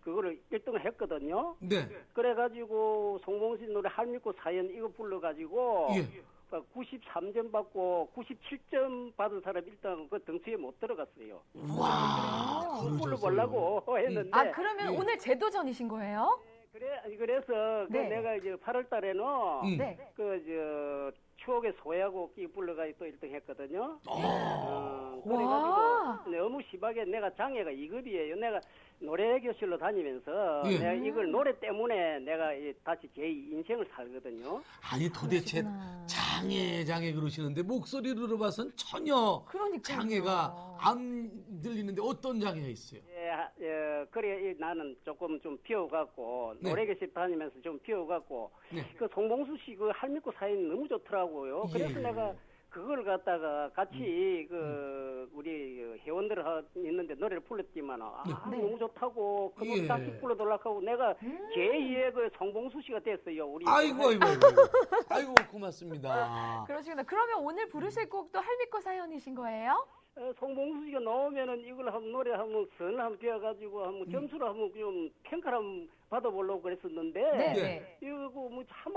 그거를 1등을 했거든요. 네. 그래가지고 송봉수 씨 노래 할미꽃 사연 이거 불러가지고 예. 93점 받고 97점 받은 사람 일단 그 등수에 못 들어갔어요. 와, 그러셨어요. 불러보려고 했는데 아, 그러면 예. 오늘 재도전이신 거예요? 그래 그래서 그 네. 내가 이제 8월 달에는 음. 네. 그저 추억의 소야곡 이 불러가지고 또 1등 했거든요. 어. 어, 와. 그래가지고 너무 심하게 내가 장애가 2급이에요. 내가 노래 교실로 다니면서 예. 내가 이걸 노래 때문에 내가 이 다시 제 인생을 살거든요. 아니 도대체 그러시구나. 장애 장애 그러시는데 목소리로 들어봐선 전혀 그러니까요. 장애가 안 들리는데 어떤 장애가 있어요? 예, 하- 예, 그래 이 나는 조금 좀 비워갖고 네. 노래 교실 다니면서 좀 비워갖고 네. 그 송봉수 씨 그 할미꽃 사연 너무 좋더라고요. 그래서 예. 내가 그걸 갖다가 같이 그 우리 그 회원들 하- 있는데 노래를 불렀지만 아 네. 너무 좋다고 그 예. 다시 불러달라고 내가 제2의 그 송봉수 씨가 됐어요. 우리 아이고 아이고 아이고 아이고 고맙습니다. 그러시구나. 그러면 오늘 부르실 곡도 할미꽃 사연이신 거예요? 어, 송봉수 씨가 나오면은 이걸 한번 노래 한번 선을 한번 배워가지고 한번 점수를 한번 좀 평가를 한번 받아보려고 그랬었는데 네. 네. 이거 뭐참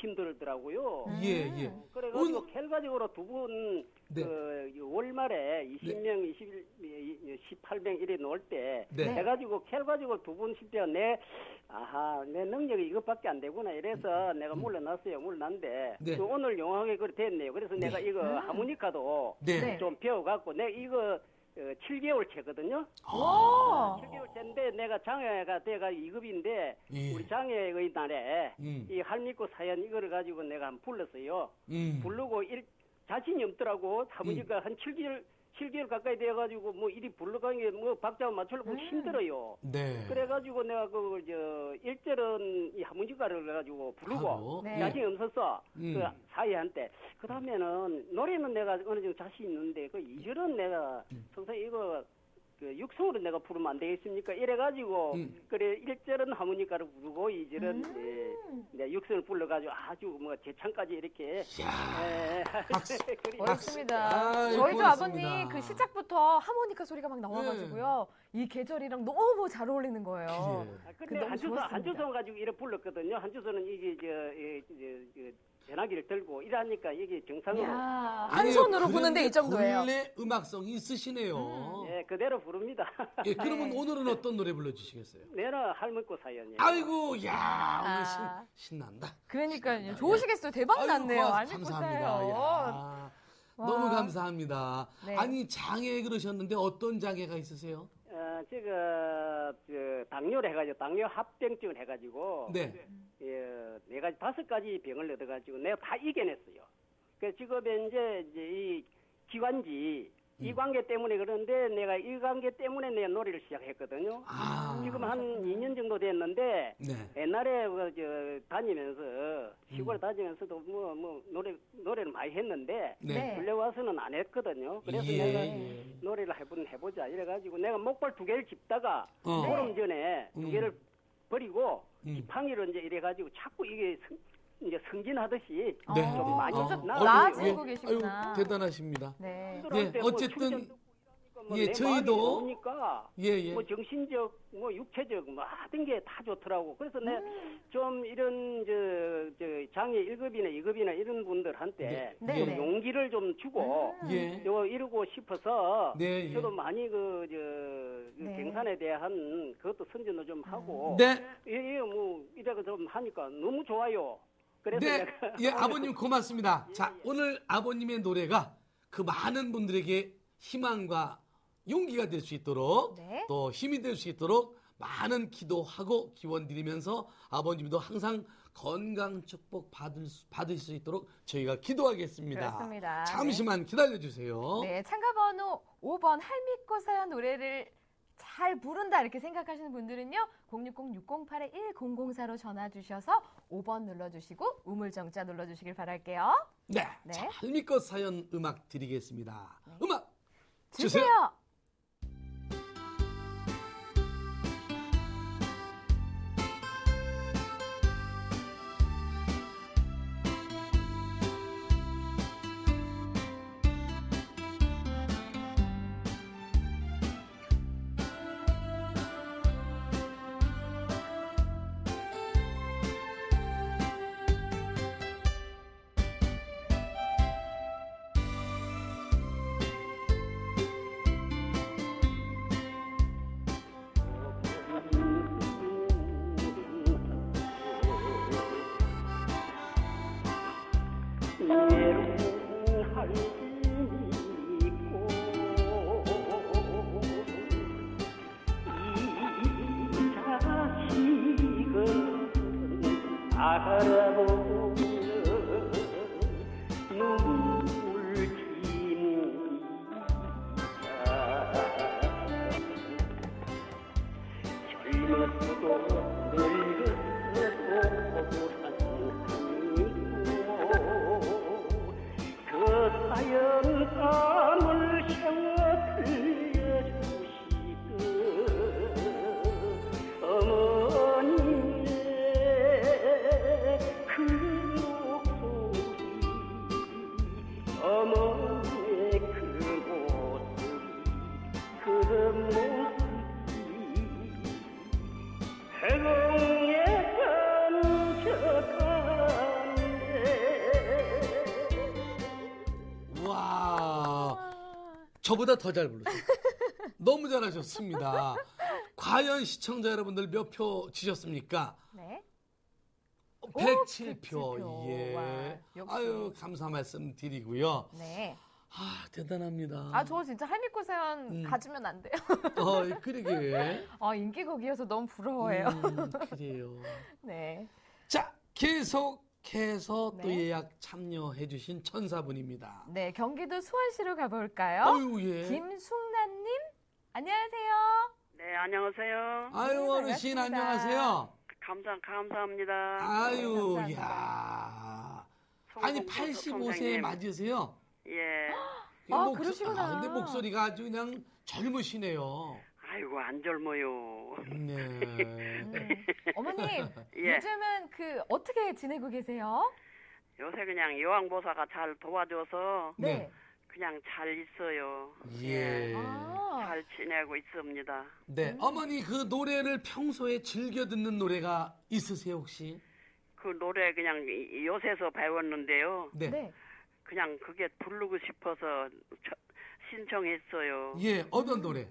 힘들더라고요. 예 예. 그래가지고 오늘- 결과적으로 두분 네. 그 월말에 20명, 21, 18명 이래 놓을 때 네. 해가지고 결과적으로 두분 실때가 내 아하 내 능력이 이것밖에 안 되구나 이래서 내가 물러났어요 물러났는데 네. 그 오늘 용하게 그래 됐네요 그래서 내가 이거 하모니카도 네. 네. 좀 배워갖고 내가 이거 어, 7개월 채거든요 오! 7개월 채인데 내가 장애가 돼가 2급인데 예. 우리 장애의 날에 음. 이 할미꽃 사연 이거를 가지고 내가 한번 불렀어요. 음. 부르고 일, 자신이 없더라고. 사무니까 한 7개월 7개월 가까이 돼가지고 뭐 이리 불러가는 게 뭐 박자 맞추려고 힘들어요. 네. 그래가지고 내가 그 저 일절은 이 하모니카를 가지고 부르고 네. 자신이 없었어. 음. 그 사이한테. 그다음에는 노래는 내가 어느 정도 자신 있는데 그 이절은 내가 음. 평소에 이거 그 육성으로 내가 부르면 안 되겠습니까? 이래가지고 음. 그래 일절은 하모니카를 부르고 이절은 음. 예, 내 육성을 불러가지고 아주 뭐 재창까지 이렇게 야 예. 그리- 멋있습니다. 아이, 저희도. 아버님 그 시작부터 하모니카 소리가 막 나와가지고요. 이 계절이랑 너무 잘 어울리는 거예요. 그래. 아, 그 근데 좋았습니다. 한주선 가지고 이래 불렀거든요. 한주선은 이게 저, 예, 저, 저 전화기를 들고 이러니까 이게 정상으로 야, 한 손으로 부는데 이 정도예요. 본래 음악성이 있으시네요. 예, 그대로 부릅니다. 예, 그러면 네. 오늘은 어떤 노래 불러주시겠어요? 내는 할머니고 사연이에요. 아이고, 야, 오늘 신, 아. 신 난다. 그러니까요. 좋으시겠어요. 대박 아이고, 났네요. 고맙- 알고 감사합니다. 있어요. 야, 와. 너무 감사합니다. 네. 아니, 장애 그러셨는데 어떤 장애가 있으세요? 어, 제가 저 당뇨를 해가지고 당뇨 합병증을 해가지고 네. 예, 네 가지 다섯 가지 병을 얻어가지고 내가 다 이겨냈어요. 그 직업에 이제 이제 이 기관지 음. 이 관계 때문에 그런데 내가 이 관계 때문에 내가 노래를 시작했거든요. 아, 지금 한 2년 정도 됐는데 네. 옛날에 그, 저, 다니면서 시골 음. 다니면서도 뭐뭐 노래 노래를 많이 했는데 네. 네. 원래 와서는 안 했거든요. 그래서 예, 내가 예. 노래를 해본 해보자 이래가지고 내가 목발 두 개를 짚다가 어. 보름 전에 두 음. 개를 버리고 음. 지팡이로 이제 이래가지고 자꾸 이게 승, 이제 승진하듯이 네. 좀 많이 어, 나- 아이고, 나아지고 예. 계시구나. 아이고, 대단하십니다. 네. 예, 어쨌든 예, 저희도- 보니까 예, 예. 뭐 정신적, 뭐 육체적, 뭐 하던 게 다 좋더라고. 그래서 내 음. 좀 이런 저, 저 장애 1급이나 2급이나 이런 분들한테 네. 좀 네. 용기를 좀 주고 음. 예. 요 이루고 싶어서 네, 예. 저도 많이 그, 저, 그 네. 경산에 대한 그것도 선전도 좀 하고 네. 예, 예, 뭐 이래가 좀 하니까 너무 좋아요. 그래서 네. 내가 예, 아버님 고맙습니다. 자, 오늘 아버님의 노래가 그 많은 분들에게 희망과 용기가 될 수 있도록 네. 또 힘이 될 수 있도록 많은 기도하고 기원 드리면서 아버님도 항상 건강 축복 받을 수, 받으실 수 있도록 저희가 기도하겠습니다. 그렇습니다. 잠시만 기다려 주세요. 네, 참가 번호 5번 할미꽃 사연 노래를 잘 부른다 이렇게 생각하시는 분들은요. 060-608-1004로 전화 주셔서 5번 눌러주시고 우물정자 눌러주시길 바랄게요. 네. 네. 자, 할미꽃 사연 음악 드리겠습니다. 음악 주세요. 주세요. 저보다 더 잘 불렀어요. 너무 잘하셨습니다. 과연 시청자 여러분들 몇 표 주셨습니까? 네. 107표. 107표. 예. 와. 아유, 감사 말씀 드리고요. 네. 아, 대단합니다. 아, 저 진짜 할미꽃 사연 음. 가지면 안 돼요. 어, 그러게. 아, 인기곡이어서 너무 부러워요. 음, 그래요. 네. 자, 계속 해서 또 네. 예약 참여해 주신 천사분입니다. 네, 경기도 수원시로 가볼까요? 아유, 예. 김숙란님, 안녕하세요. 네, 안녕하세요. 아유, 네, 어르신, 반갑습니다. 안녕하세요. 감사, 감사합니다. 아유, 감사합니다. 야 아니, 성공 85세 선생님. 맞으세요? 예. 그 아, 목소- 그러시구나. 아, 근데 목소리가 아주 그냥 젊으시네요. 아이고 안 젊어요. 네. 음. 어머님, 예. 요즘은 그 어떻게 지내고 계세요? 요새 그냥 여왕보사가 잘 도와줘서 네. 그냥 잘 있어요. 예. 아, 잘 지내고 있습니다. 네. 어머니 그 노래를 평소에 즐겨 듣는 노래가 있으세요 혹시? 그 노래 그냥 이- 요새서 배웠는데요. 네. 네. 그냥 그게 부르고 싶어서 저- 신청했어요. 예. 어떤 노래?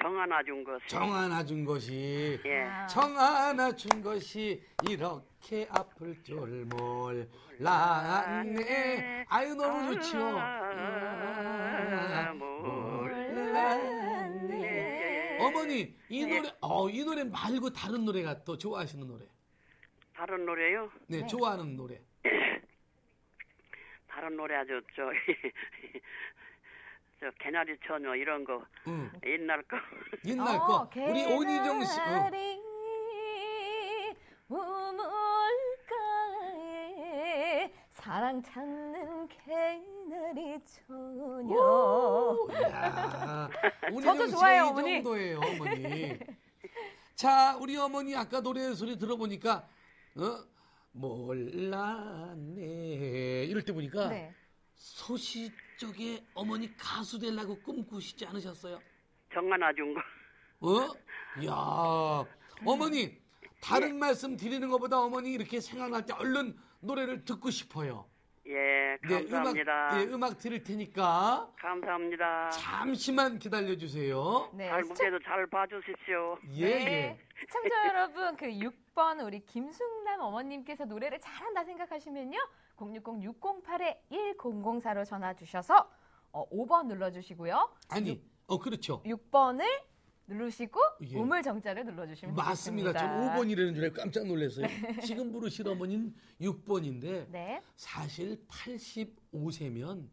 정 하나 준 것이. 정 하나 준 것이 예. 아. 정 하나 준 것이 이렇게 아플 줄 몰랐네. 아유 너무 좋죠. 아, 몰랐네. 어머니 이 노래 어이 노래 말고 다른 노래가 또 좋아하시는 노래. 다른 노래요? 네, 네. 좋아하는 노래. 다른 노래 아주 저, 저 개나리 처녀 이런 거 응. 옛날 거. 옛날 어, 거 우리 오니정 씨. 어. 개나리 우물가에 사랑 찾는 개나리 처녀. 저도 이 어머니. 정도예요, 어머니. 자, 우리 어머니 아까 노래 소리 들어보니까 어? 몰랐네 이럴 때 보니까 네. 소시 쪽에 어머니 가수 되려고 꿈꾸시지 않으셨어요? 정 하나 준 거. 어? 야, 어머니 다른 말씀 드리는 것보다 어머니 이렇게 생각날 때 얼른 노래를 듣고 싶어요. 예, 네, 음악, 감사합니다. 예, 음악 드릴 테니까 감사합니다. 잠시만 기다려 주세요. 네. 잘 무게도 잘 봐주십시오. 예, 네. 예. 시청자 여러분, 그 6번 우리 김숙남 어머님께서 노래를 잘한다 생각하시면요. 060-608-1004로 전화 주셔서 어, 5번 눌러주시고요. 아니, 어 그렇죠. 6번을 누르시고 예. 우물 정자를 눌러주시면 맞습니다. 되겠습니다. 전 5번이라는 줄 알고 깜짝 놀랐어요. 지금 부르실 어머니는 6번인데 네. 사실 85세면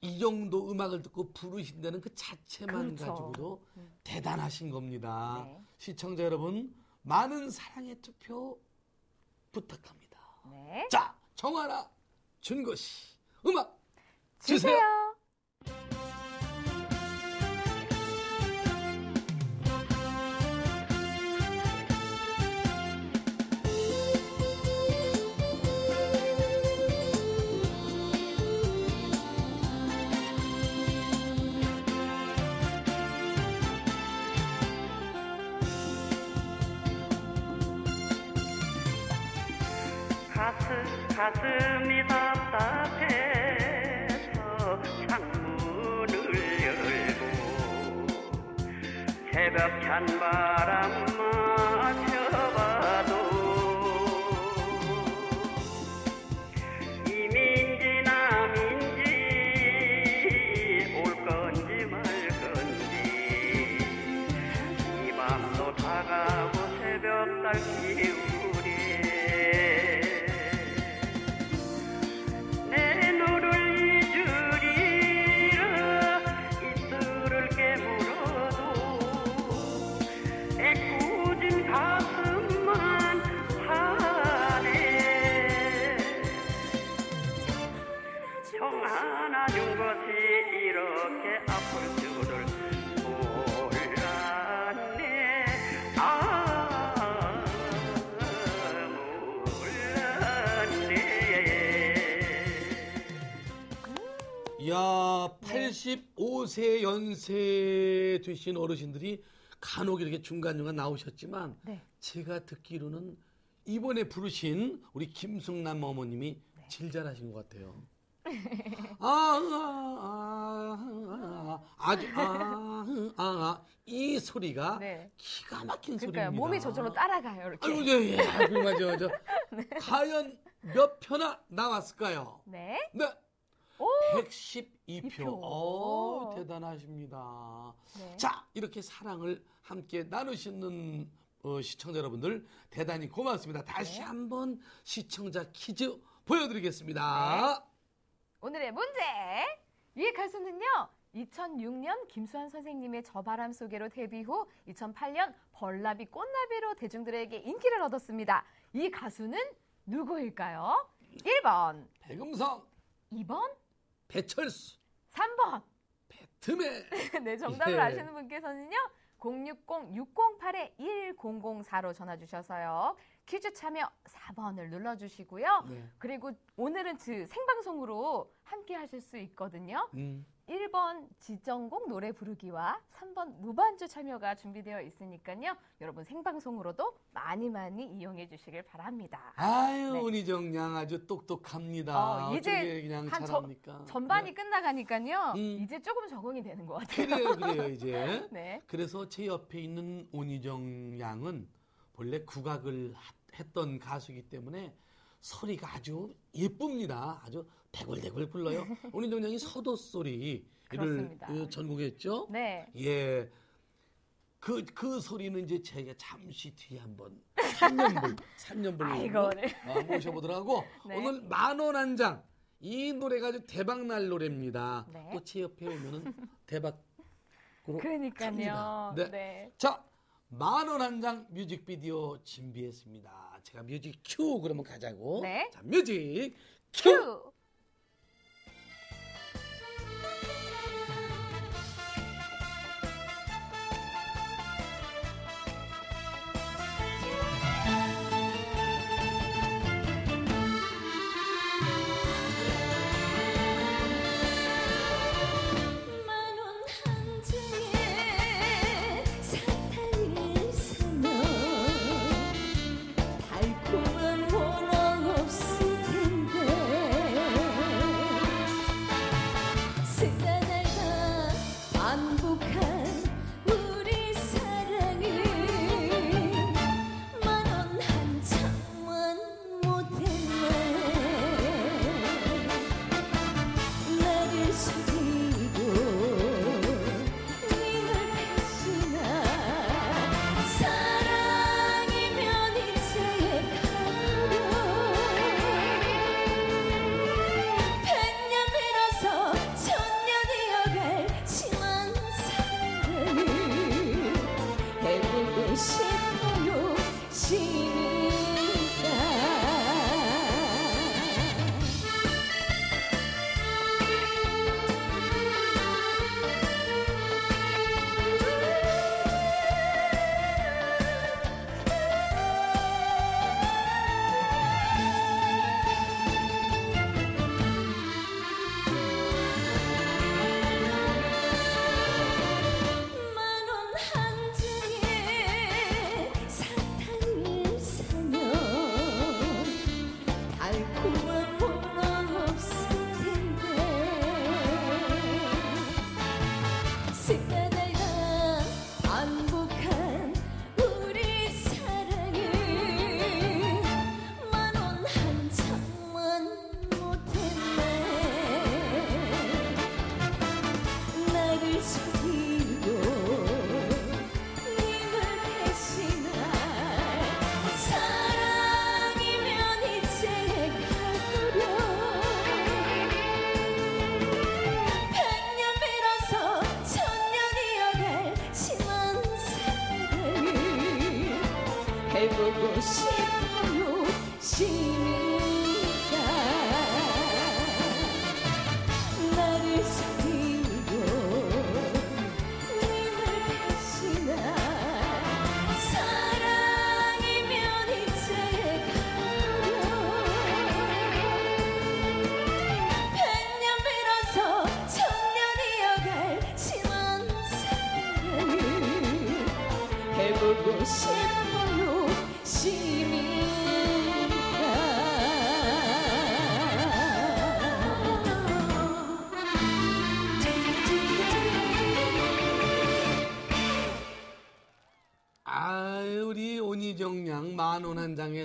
이 정도 음악을 듣고 부르신다는 그 자체만 그렇죠. 가지고도 대단하신 겁니다. 네. 시청자 여러분 많은 사랑의 투표 부탁합니다. 네. 자, 정하나 준것이 음악 주세요. 주세요. 가슴, 가슴이 답답해서 창문을 열고 새벽 찬바 85세 연세 되신 어르신들이 간혹 이렇게 중간중간 나오셨지만 네. 제가 듣기로는 이번에 부르신 우리 김승남 어머님이 제일 잘하신 것 같아요. 아, 아, 아, 아, 아주 아, 아, 아, 이 소리가 네. 기가 막힌 그러니까요. 소리입니다. 몸이 저절로 따라가요. 이렇게. 아이고, 예, 예, 맞아, 맞아. 과연 몇 표나 나왔을까요? 네. 네. 오! 112표. 표. 오, 대단하십니다. 네. 자, 이렇게 사랑을 함께 나누시는 어, 시청자 여러분들 대단히 고맙습니다. 다시 네. 한번 시청자 퀴즈 보여드리겠습니다. 오늘의 문제. 이 가수는요. 2006년 김수환 선생님의 저 바람 속에로 데뷔 후 2008년 벌나비 꽃나비로 대중들에게 인기를 얻었습니다. 이 가수는 누구일까요? 1번, 백음성, 2번, 배철수, 3번. 틈에 네, 정답을 예. 아시는 분께서는요. 060-608-1004로 전화 주셔서요. 퀴즈 참여 4번을 눌러 주시고요. 네. 그리고 오늘은 그 생방송으로 함께 하실 수 있거든요. 음, 1번 지정곡 노래 부르기와 3번 무반주 참여가 준비되어 있으니까요. 여러분 생방송으로도 많이 많이 이용해 주시길 바랍니다. 아유 네. 운희정 양 아주 똑똑합니다. 어, 이제 그냥 한 저- 잘합니까? 전 반이 네. 끝나가니까요. 음. 이제 조금 적응이 되는 것 같아요. 그래요, 그래요 이제. 네. 그래서 제 옆에 있는 온희정 양은 본래 국악을 하- 했던 가수이기 때문에 소리가 아주 예쁩니다. 아주 대굴대굴 불러요. 온희정 양이 서도 소리를 그렇습니다. 어, 전공했죠. 네. 예. 그, 그 소리는 이제 제가 잠시 뒤에 한번 3년분, 3년분 아이고, 네. 모셔보더라고. 네. 오늘 만 원 한 장. 이 노래가 아주 대박 날 노래입니다. 네. 또제 옆에 오면은 대박. 그러니까요. 네. 네. 자, 만 원 한 장 뮤직비디오 준비했습니다. 제가 music cue 그러면 가자고. 네. 자, music cue. Cue.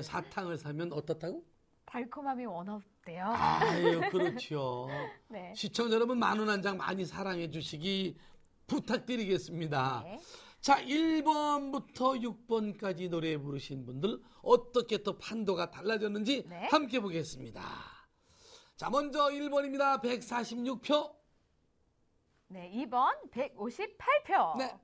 사탕을 사면 어떻다고? 달콤함이 원 없대요. 아유, 그렇죠. 네. 시청자 여러분 만 원 한 장 많이 사랑해 주시기 부탁드리겠습니다. 네. 자, 1번부터 6번까지 노래 부르신 분들 어떻게 또 판도가 달라졌는지 네. 함께 보겠습니다. 자, 먼저 1번입니다. 146표. 네, 2번 158표. 네.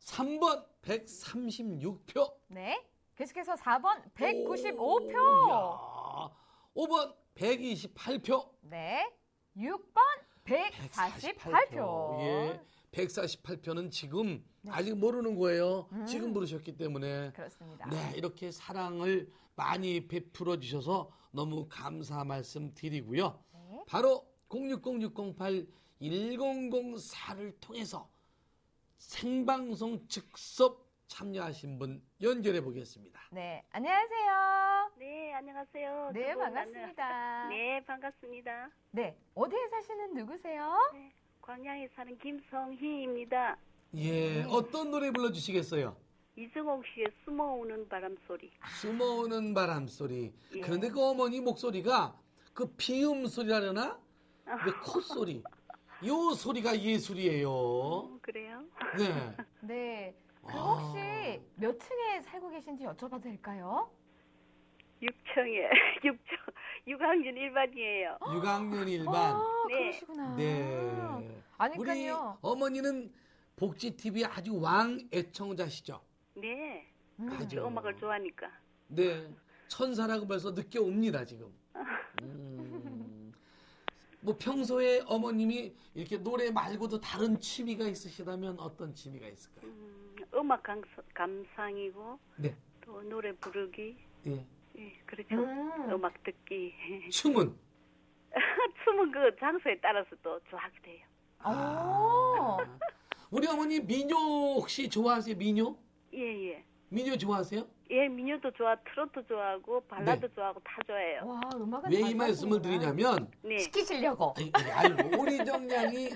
3번 136표. 네. 계속해서 4번 195표. 야. 5번 128표. 네. 6번 148표. 예. 148표는 지금 네. 아직 모르는 거예요. 음. 지금 부르셨기 때문에. 그렇습니다. 네, 이렇게 사랑을 많이 베풀어 주셔서 너무 감사 말씀 드리고요. 네. 바로 060608 1004를 통해서 생방송 즉석 참여하신 분 연결해 보겠습니다. 네, 안녕하세요. 네, 안녕하세요. 네, 두분 반갑습니다. 안녕- 네, 반갑습니다. 네, 어디에 사시는 누구세요? 광양에 사는 김성희입니다. 예, 어떤 노래 불러주시겠어요? 이승옥 씨의 숨어오는 바람 소리. 숨어오는 바람 소리. 예. 그런데 그 어머니 목소리가 그 비음 소리라려나? 그 콧소리. 요 소리가 예술이에요. 어, 그래요? 네. 네, 그 아. 혹시 몇 층에 살고 계신지 여쭤봐도 될까요? 6층에 6층 6학년 1반이에요. 6학년 일반 아, 네. 그러시구나. 네. 아니, 우리 그러니까요. 어머니는 복지TV 아주 왕 애청자시죠? 네. 음. 맞아요. 저 음악을 좋아하니까. 네. 천사라고 벌써 느껴 옵니다, 지금. 음. 뭐 평소에 어머님이 이렇게 노래 말고도 다른 취미가 있으시다면 어떤 취미가 있을까요? 음, 음악 감, 감상이고 네. 또 노래 부르기. 예. 예, 그렇죠. 음. 음악 듣기. 춤은? 춤은 그 장소에 따라서 또 좋아하게 돼요. 오. 아. 우리 어머니 민요 혹시 좋아하세요? 민요? 예, 예. 민요 좋아하세요? 예, 민요도 좋아, 트로트 좋아하고 발라드 네. 좋아하고 다 좋아해요. 와, 음악은 왜잘이 말씀을. 드리냐면 네. 시키시려고. 아니, 아니 오리정 양이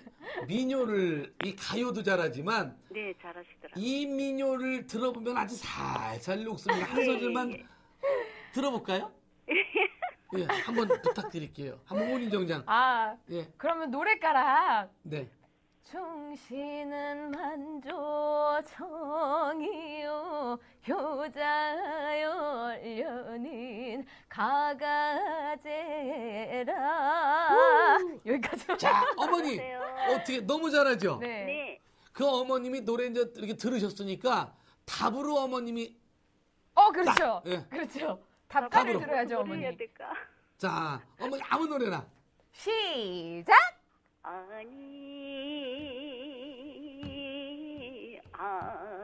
민요를 이 가요도 잘하지만 네, 잘하시더라고요. 이 민요를 들어보면 아주 살살 녹습니다. 한 예, 소절만 예, 들어볼까요? 예, 한번 부탁드릴게요. 한번 오리정 양. 아, 예, 그러면 노래가락. 네. 충신은 만조청이요 효자여 연인 가가제라 여기까지 자, 어머니. 어떻게 너무 잘하죠? 네. 네. 그 어머님이 노래 이제 이렇게 들으셨으니까 답으로 어머님이 어 그렇죠 딱, 예. 그렇죠 답가를 답으로. 들어야죠 어머니? 자 어머니 아무 노래나 시작 아니,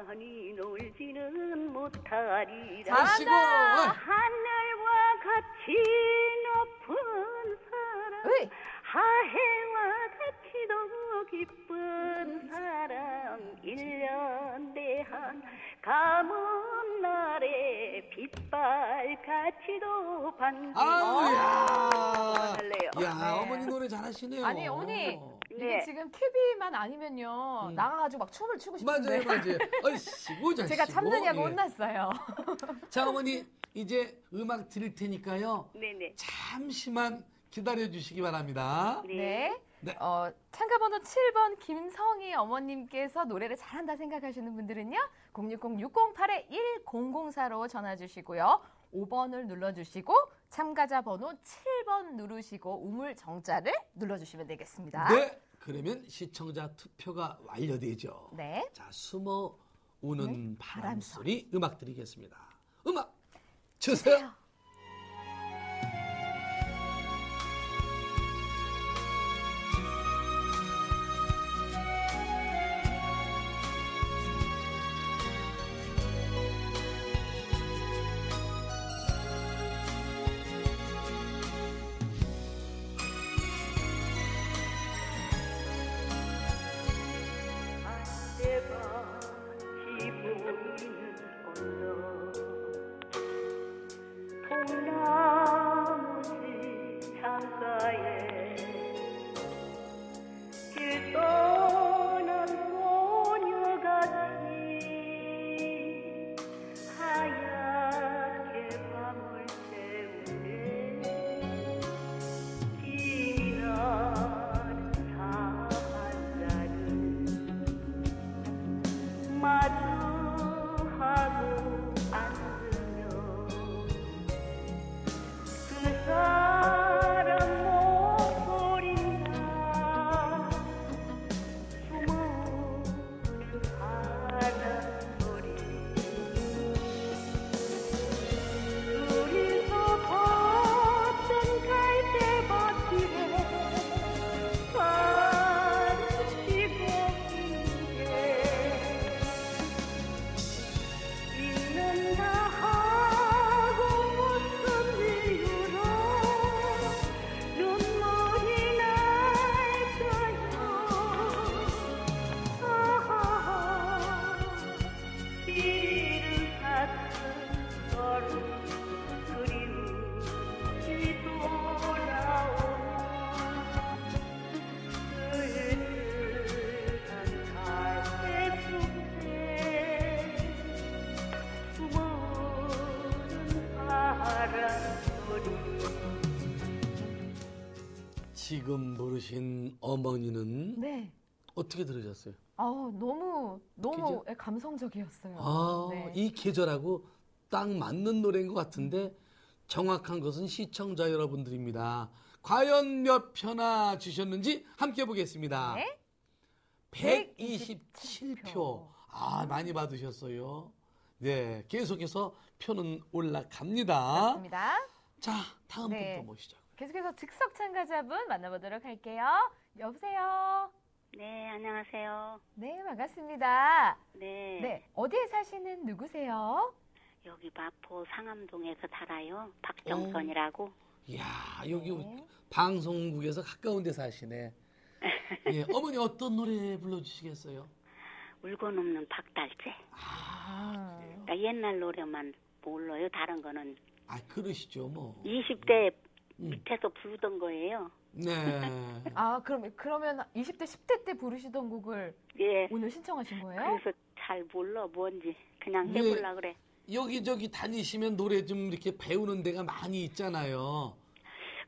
아니, 놀지는 못하리라. 잘한다. 하늘과 같이 높은 사람, 으이 하해와 같이도 기쁜 사람, 일년 대한 가문 날에 빛발 같이도 반기고 아우야 할래요. 야 네. 어머니 노래 잘하시네요 아니 어머니 이게 네. 지금 TV만 아니면요 음. 나가가지고 막 춤을 추고 싶은데 맞아요 맞아요 얼씨구 자시고 제가 참느냐고 예. 혼났어요 자 어머니 이제 음악 드릴 테니까요 네네. 잠시만 기다려 주시기 바랍니다 네. 네. 네. 어, 참가번호 7번 김성희 어머님께서 노래를 잘한다 생각하시는 분들은요. 060-608-1004로 전화 주시고요. 5번을 눌러주시고 참가자 번호 7번 누르시고 우물 정자를 눌러주시면 되겠습니다. 네 그러면 시청자 투표가 완료되죠 네. 자 숨어 오는 네, 바람 바람 소리 음악 드리겠습니다 음악 주세요. 안개가 부르신 어머니는 네. 어떻게 들으셨어요? 아우, 너무 너무 감성적이었어요. 아, 네. 이 계절하고 딱 맞는 노래인 것 같은데 정확한 것은 시청자 여러분들입니다. 과연 몇 표나 주셨는지 함께 보겠습니다. 네. 127표. 아, 많이 받으셨어요. 네, 계속해서 표는 올라갑니다. 맞습니다. 자, 다음 네. 분또 모시죠. 계속해서 즉석 참가자분 만나보도록 할게요. 여보세요. 네, 안녕하세요. 네, 반갑습니다. 네, 네, 어디에 사시는 누구세요? 여기 마포 상암동에서 살아요. 박정선이라고. 이야, 여기 네. 방송국에서 가까운 데 사시네. 예, 어머니 어떤 노래 불러주시겠어요? 울고 넘는 박달재. 아, 그러니까 옛날 노래만 몰라요. 다른 거는 아, 그러시죠, 뭐. 20대 음. 밑에서 부르던 거예요. 네. 아 그럼 그러면 20대 10대 때 부르시던 곡을 예. 오늘 신청하신 거예요? 그래서 잘 몰라 뭔지 그냥 네. 해볼라 그래. 여기저기 다니시면 노래 좀 이렇게 배우는 데가 많이 있잖아요.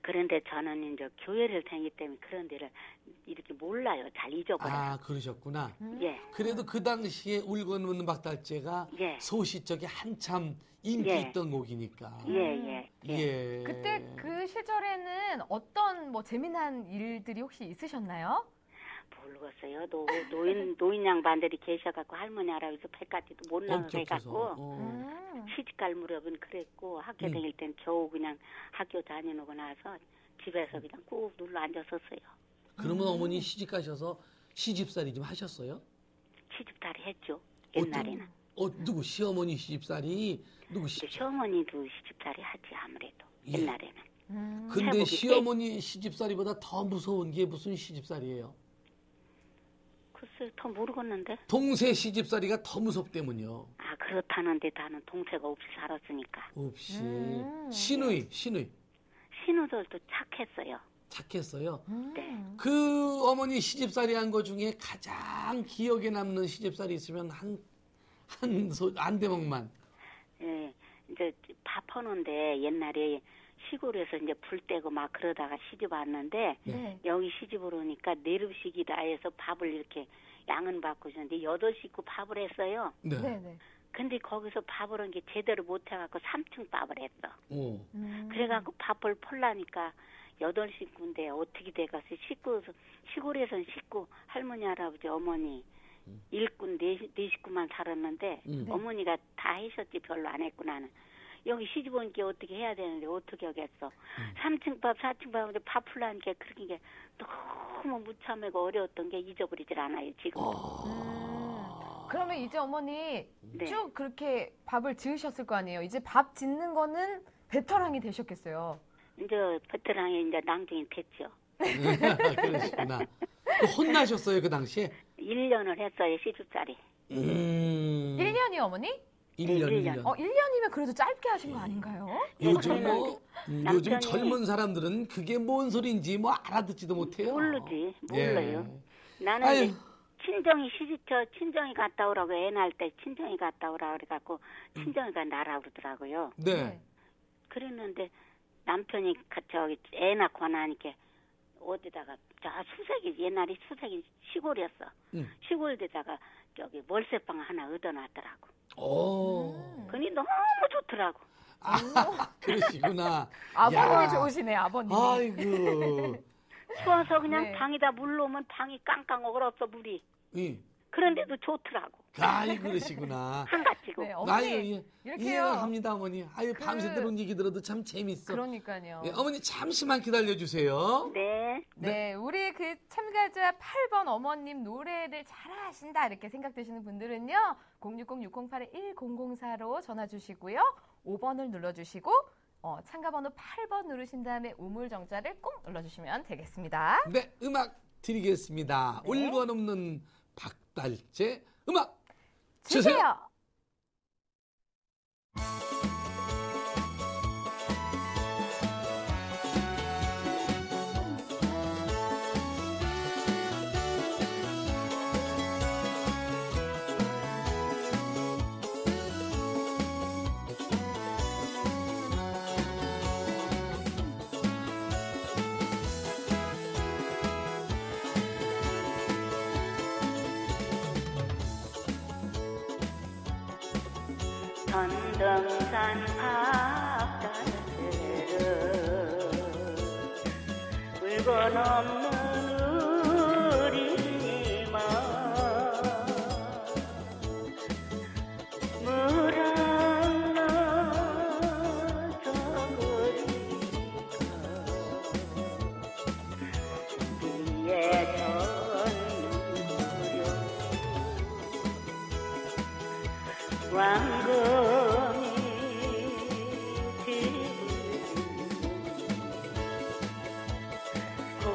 그런데 저는 이제 교회를 다니기 때문에 그런 데를 이렇게 몰라요. 잘 잊어버려요. 아, 그러셨구나. 음. 예. 그래도 그 당시에 울고 넘는 박달재가 예. 소시적에 한참 인기 예. 있던 곡이니까. 예, 예, 예. 예. 그때 그 시절에는 어떤 뭐 재미난 일들이 혹시 있으셨나요? 모르겠어요. 노, 노인, 노인 양반들이 계셔갖고 할머니, 할아버지 바깥에도 못 나가게 엄격해서. 해갖고 어. 음. 시집갈 무렵은 그랬고 학교 음. 다닐 땐 겨우 그냥 학교 다니고 나서 집에서 그냥 꾹 눌러 앉았었어요. 그러면 어머니 시집 가셔서 시집살이 좀 하셨어요? 시집살이 했죠. 옛날에는. 어, 누구 시어머니 시집살이 누구 시 시어머니도 시집살이 하지 아무래도 예. 옛날에는. 음. 근데 시어머니 시집살이보다 더 무서운 게 무슨 시집살이에요? 글쎄 더 모르겠는데. 동생 시집살이가 더 무섭대문요. 아 그렇다는데 나는 동생 없이 살았으니까. 없이 음. 신의 신의 신우들도 착했어요. 착했어요. 음. 네. 그 어머니 시집살이 한 거 중에 가장 기억에 남는 시집살이 있으면 한 한소안 대목만. 예, 이제 밥 하는데 옛날에 시골에서 이제 불 떼고 막 그러다가 시집 왔는데 네. 여기 시집을 오니까 내립식이라 해서 밥을 이렇게 양은 받고 있었는데 여덟 식구 밥을 했어요. 네. 네, 네. 근데 거기서 밥을 한 게 제대로 못 해갖고 삼층 밥을 했어. 오. 음. 그래갖고 밥을 폴라니까 여덟 식구인데 어떻게 돼가서 식구 시골에선 식구 할머니 할아버지 어머니 일꾼 네, 네 식구만 살았는데 음. 네. 어머니가 다 하셨지 별로 안 했고 나는 여기 시집 오니까 어떻게 해야 되는데 어떻게 하겠어 삼층 밥, 사층 밥인데 밥 풀라니까 그렇게 게 너무 무참하고 어려웠던 게 잊어버리질 않아요 지금 음. 그러면 이제 어머니 네. 쭉 그렇게 밥을 지으셨을 거 아니에요. 이제 밥 짓는 거는 베테랑이 되셨겠어요. 이제 베테랑이 이제 낭중이 됐죠 그러시구나. 그 혼나셨어요 그 당시에? 1년을 했어요 시집살이 음. 1년이요, 어머니? 1년, 네, 1년. 어, 1년이면 그래도 짧게 하신 거 아닌가요? 요즘 뭐 음, 요즘 남편이- 젊은 사람들은 그게 뭔 소리인지 뭐 알아듣지도 못해요. 모르지 예. 몰라요 나는 아유. 친정이 시집 저 친정이 갔다 오라고 애 낳을 때 친정이 갔다 오라 그래갖고 친정이가 나라 그러더라고요. 네. 그랬는데 남편이 가- 저기 애 낳고 나니까 어디다가 저 수색이 옛날에 수색이 시골이었어. 음. 시골에다가 저기 월세방 하나 얻어놨더라고. 오. 음. 그니 너무 좋더라고. 아, 그러시구나. 아버님이 야. 좋으시네, 아버님이. 아이고. 추워서 그냥 네. 방에다 물 넣으면 방이 깡깡 얼었어 물이. 예. 그런데도 좋더라고. 아이 그러시구나. 한가지고. 네, 어머니. 아유, 예. 이렇게요. 갑니다, 어머니. 아유, 그- 밤새 들은 얘기 들어도 참 재밌어. 그러니까요. 예, 어머니 잠시만 기다려 주세요. 네. 네, 우리 그 참가자 8번 어머님 노래를 잘하신다 이렇게 생각되시는 분들은요. 060-608-1004로 전화 주시고요. 5번을 눌러 주시고 어, 참가번호 8번 누르신 다음에 우물정자를 꼭 눌러 주시면 되겠습니다. 네, 음악 드리겠습니다. 네. 울고 넘는 박달재 음악 주세요. 주세요. 물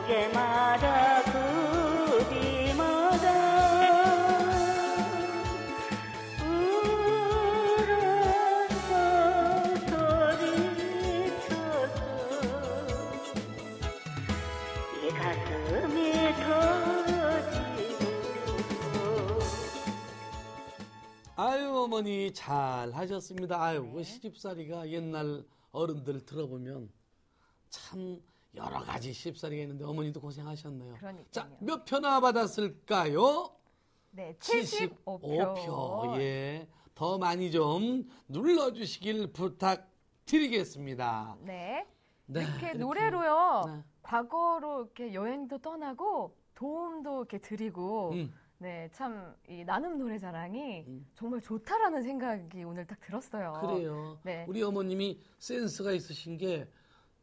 고개마다 그비마다 울어서 소리쳐서 이 가슴이 터지고 아유 어머니 잘 하셨습니다. 아유 그 시집살이가 옛날 어른들 들어보면 참 여러 가지 시집살이가 있는데 어머니도 고생하셨네요. 그러니까요. 자 몇 표나 받았을까요? 네, 75표. 75표. 예. 더 많이 좀 눌러주시길 부탁드리겠습니다. 네. 네, 이렇게 노래로요. 네. 과거로 이렇게 여행도 떠나고 도움도 이렇게 드리고 음, 네, 참 이 나눔 노래 자랑이 음. 정말 좋다라는 생각이 오늘 딱 들었어요. 그래요. 네. 우리 어머님이 센스가 있으신 게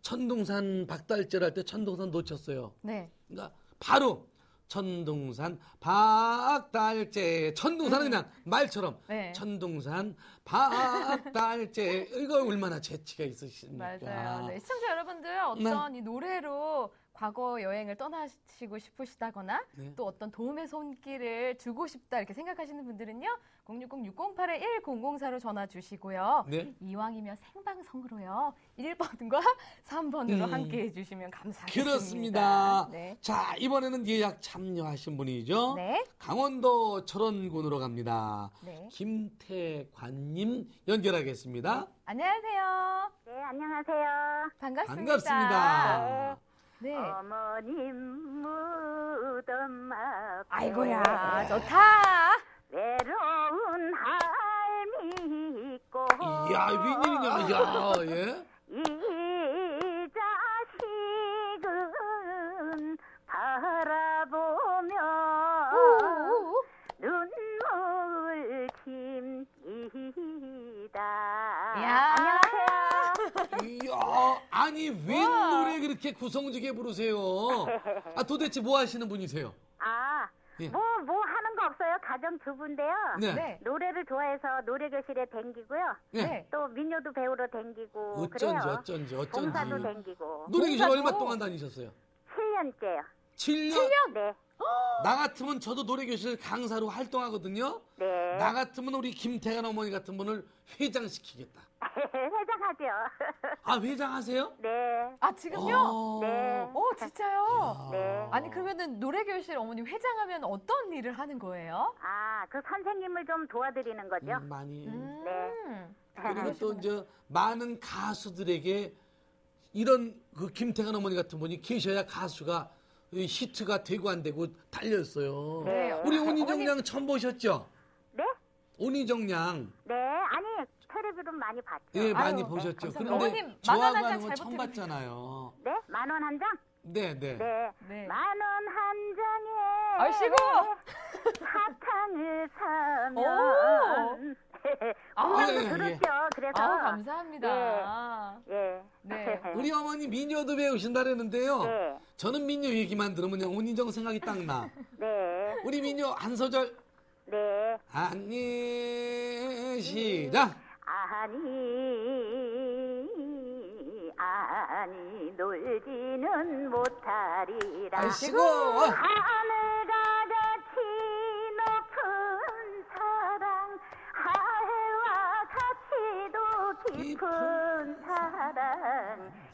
천둥산 박달절 할 때 천둥산 놓쳤어요. 네. 그러니까 바로 천둥산 박달재 천둥산은 그냥 말처럼 음. 네. 천둥산 박달재 이거 얼마나 재치가 있으십니까? 맞아요. 네, 시청자 여러분들 어떤 이 노래로 과거 여행을 떠나시고 싶으시다거나 네. 또 어떤 도움의 손길을 주고 싶다 이렇게 생각하시는 분들은요. 060-608-1004로 전화 주시고요. 네. 이왕이면 생방송으로요. 1번과 3번으로 음. 함께 해주시면 감사하겠습니다. 그렇습니다. 네. 자 이번에는 예약 참여하신 분이죠. 네. 강원도 철원군으로 갑니다. 네. 김태관님 연결하겠습니다. 안녕하세요. 네, 안녕하세요. 반갑습니다. 반갑습니다. 네. 어머님 무덤 앞에 아이고야, 좋다. 외로운 할미 있고 이야 웬일이냐, 야, 예. 아니 웬 노래 그렇게 구성지게 부르세요? 아 도대체 뭐 하시는 분이세요? 아, 예. 뭐, 뭐 하는 거 없어요. 가정 주부인데요. 네. 네. 노래를 좋아해서 노래교실에 댕기고요. 네. 네. 또 민요도 배우러 댕기고 어쩐지 그래요. 어쩐지 어쩐지. 봉사도 댕기고. 노래교실 봉사도. 얼마 동안 다니셨어요? 7년째요. 7년? 네. 나 같으면 저도 노래교실 강사로 활동하거든요. 네. 나 같으면 우리 김태관 어머니 같은 분을 회장시키겠다. 회장하죠. 아 회장하세요? 네. 아, 지금요? 어. 네. 오, 진짜요? 네. 아니, 그러면은 노래교실 어머니 회장하면 어떤 일을 하는 거예요? 아, 그 선생님을 좀 도와드리는 거죠. 음, 많이. 음. 네. 그리고 또 이제 많은 가수들에게 이런 그 김태관 어머니 같은 분이 계셔야 가수가 이 히트가 되고 안 되고 달렸어요. 네. 우리 온희정 양 처음 보셨죠? 네? 온희정 양. 네. 아니, 텔레비전 많이 봤죠. 예, 많이 아유, 보셨죠. 감사합니다. 그런데 저하고 만원 하는 한장 건잘 처음. 봤잖아요. 네? 만 원 한 장? 네, 네. 네. 네. 만원 한 장에 아이씨고! 사탕을 오! 사면 아, 공감도 예, 예. 들었죠. 그래서 아, 감사합니다. 예. 네. 우리 어머니 민요도 배우신다 그랬는데요. 네. 저는 민요 얘기만 들으면 그냥 온희정 생각이 딱 나. 네. 우리 민요 한 소절 네. 아니 시작. 아니 아니 놀지는 못하리라 아이씨고. 하늘과 같이 높은 사랑 하해와 같이도 깊은 사랑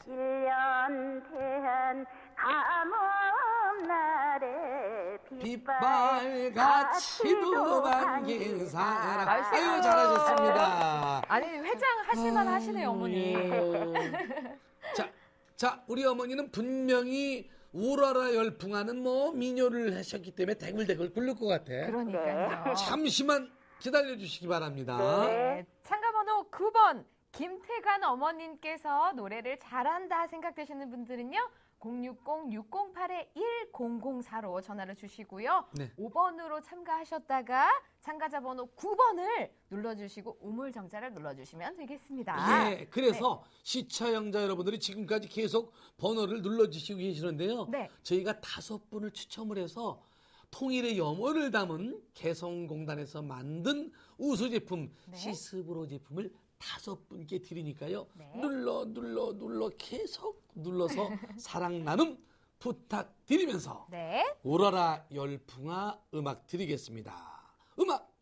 일년 태한 감옥 날에 빛발 같이도 반긴. 아이씨고. 아유 잘하셨습니다. 아니, 회장 하실만 하시네요, 어머니. 예. 자, 자 우리 어머니는 분명히 우러라 열풍하는 뭐 민요를 하셨기 때문에 대굴대굴 굴릴 것 같아. 그러니까요. 잠시만 기다려 주시기 바랍니다. 네. 참가 번호 번호 9번 김태관 어머님께서 노래를 잘한다 생각되시는 분들은요. 060-608-1004로 전화를 주시고요. 네. 5번으로 참가하셨다가 참가자 번호 9번을 눌러주시고 우물정자를 눌러주시면 되겠습니다. 예, 그래서 시청자 여러분들이 지금까지 계속 번호를 눌러주시고 계시는데요. 네. 저희가 다섯 분을 추첨을 해서 통일의 염원을 담은 개성공단에서 만든 우수 제품 네. 시스브로 제품을 다섯 분께 드리니까요. 네. 눌러 눌러 눌러 계속 눌러서 사랑 나눔 부탁드리면서 네. 우러라 열풍아 음악 드리겠습니다. 음악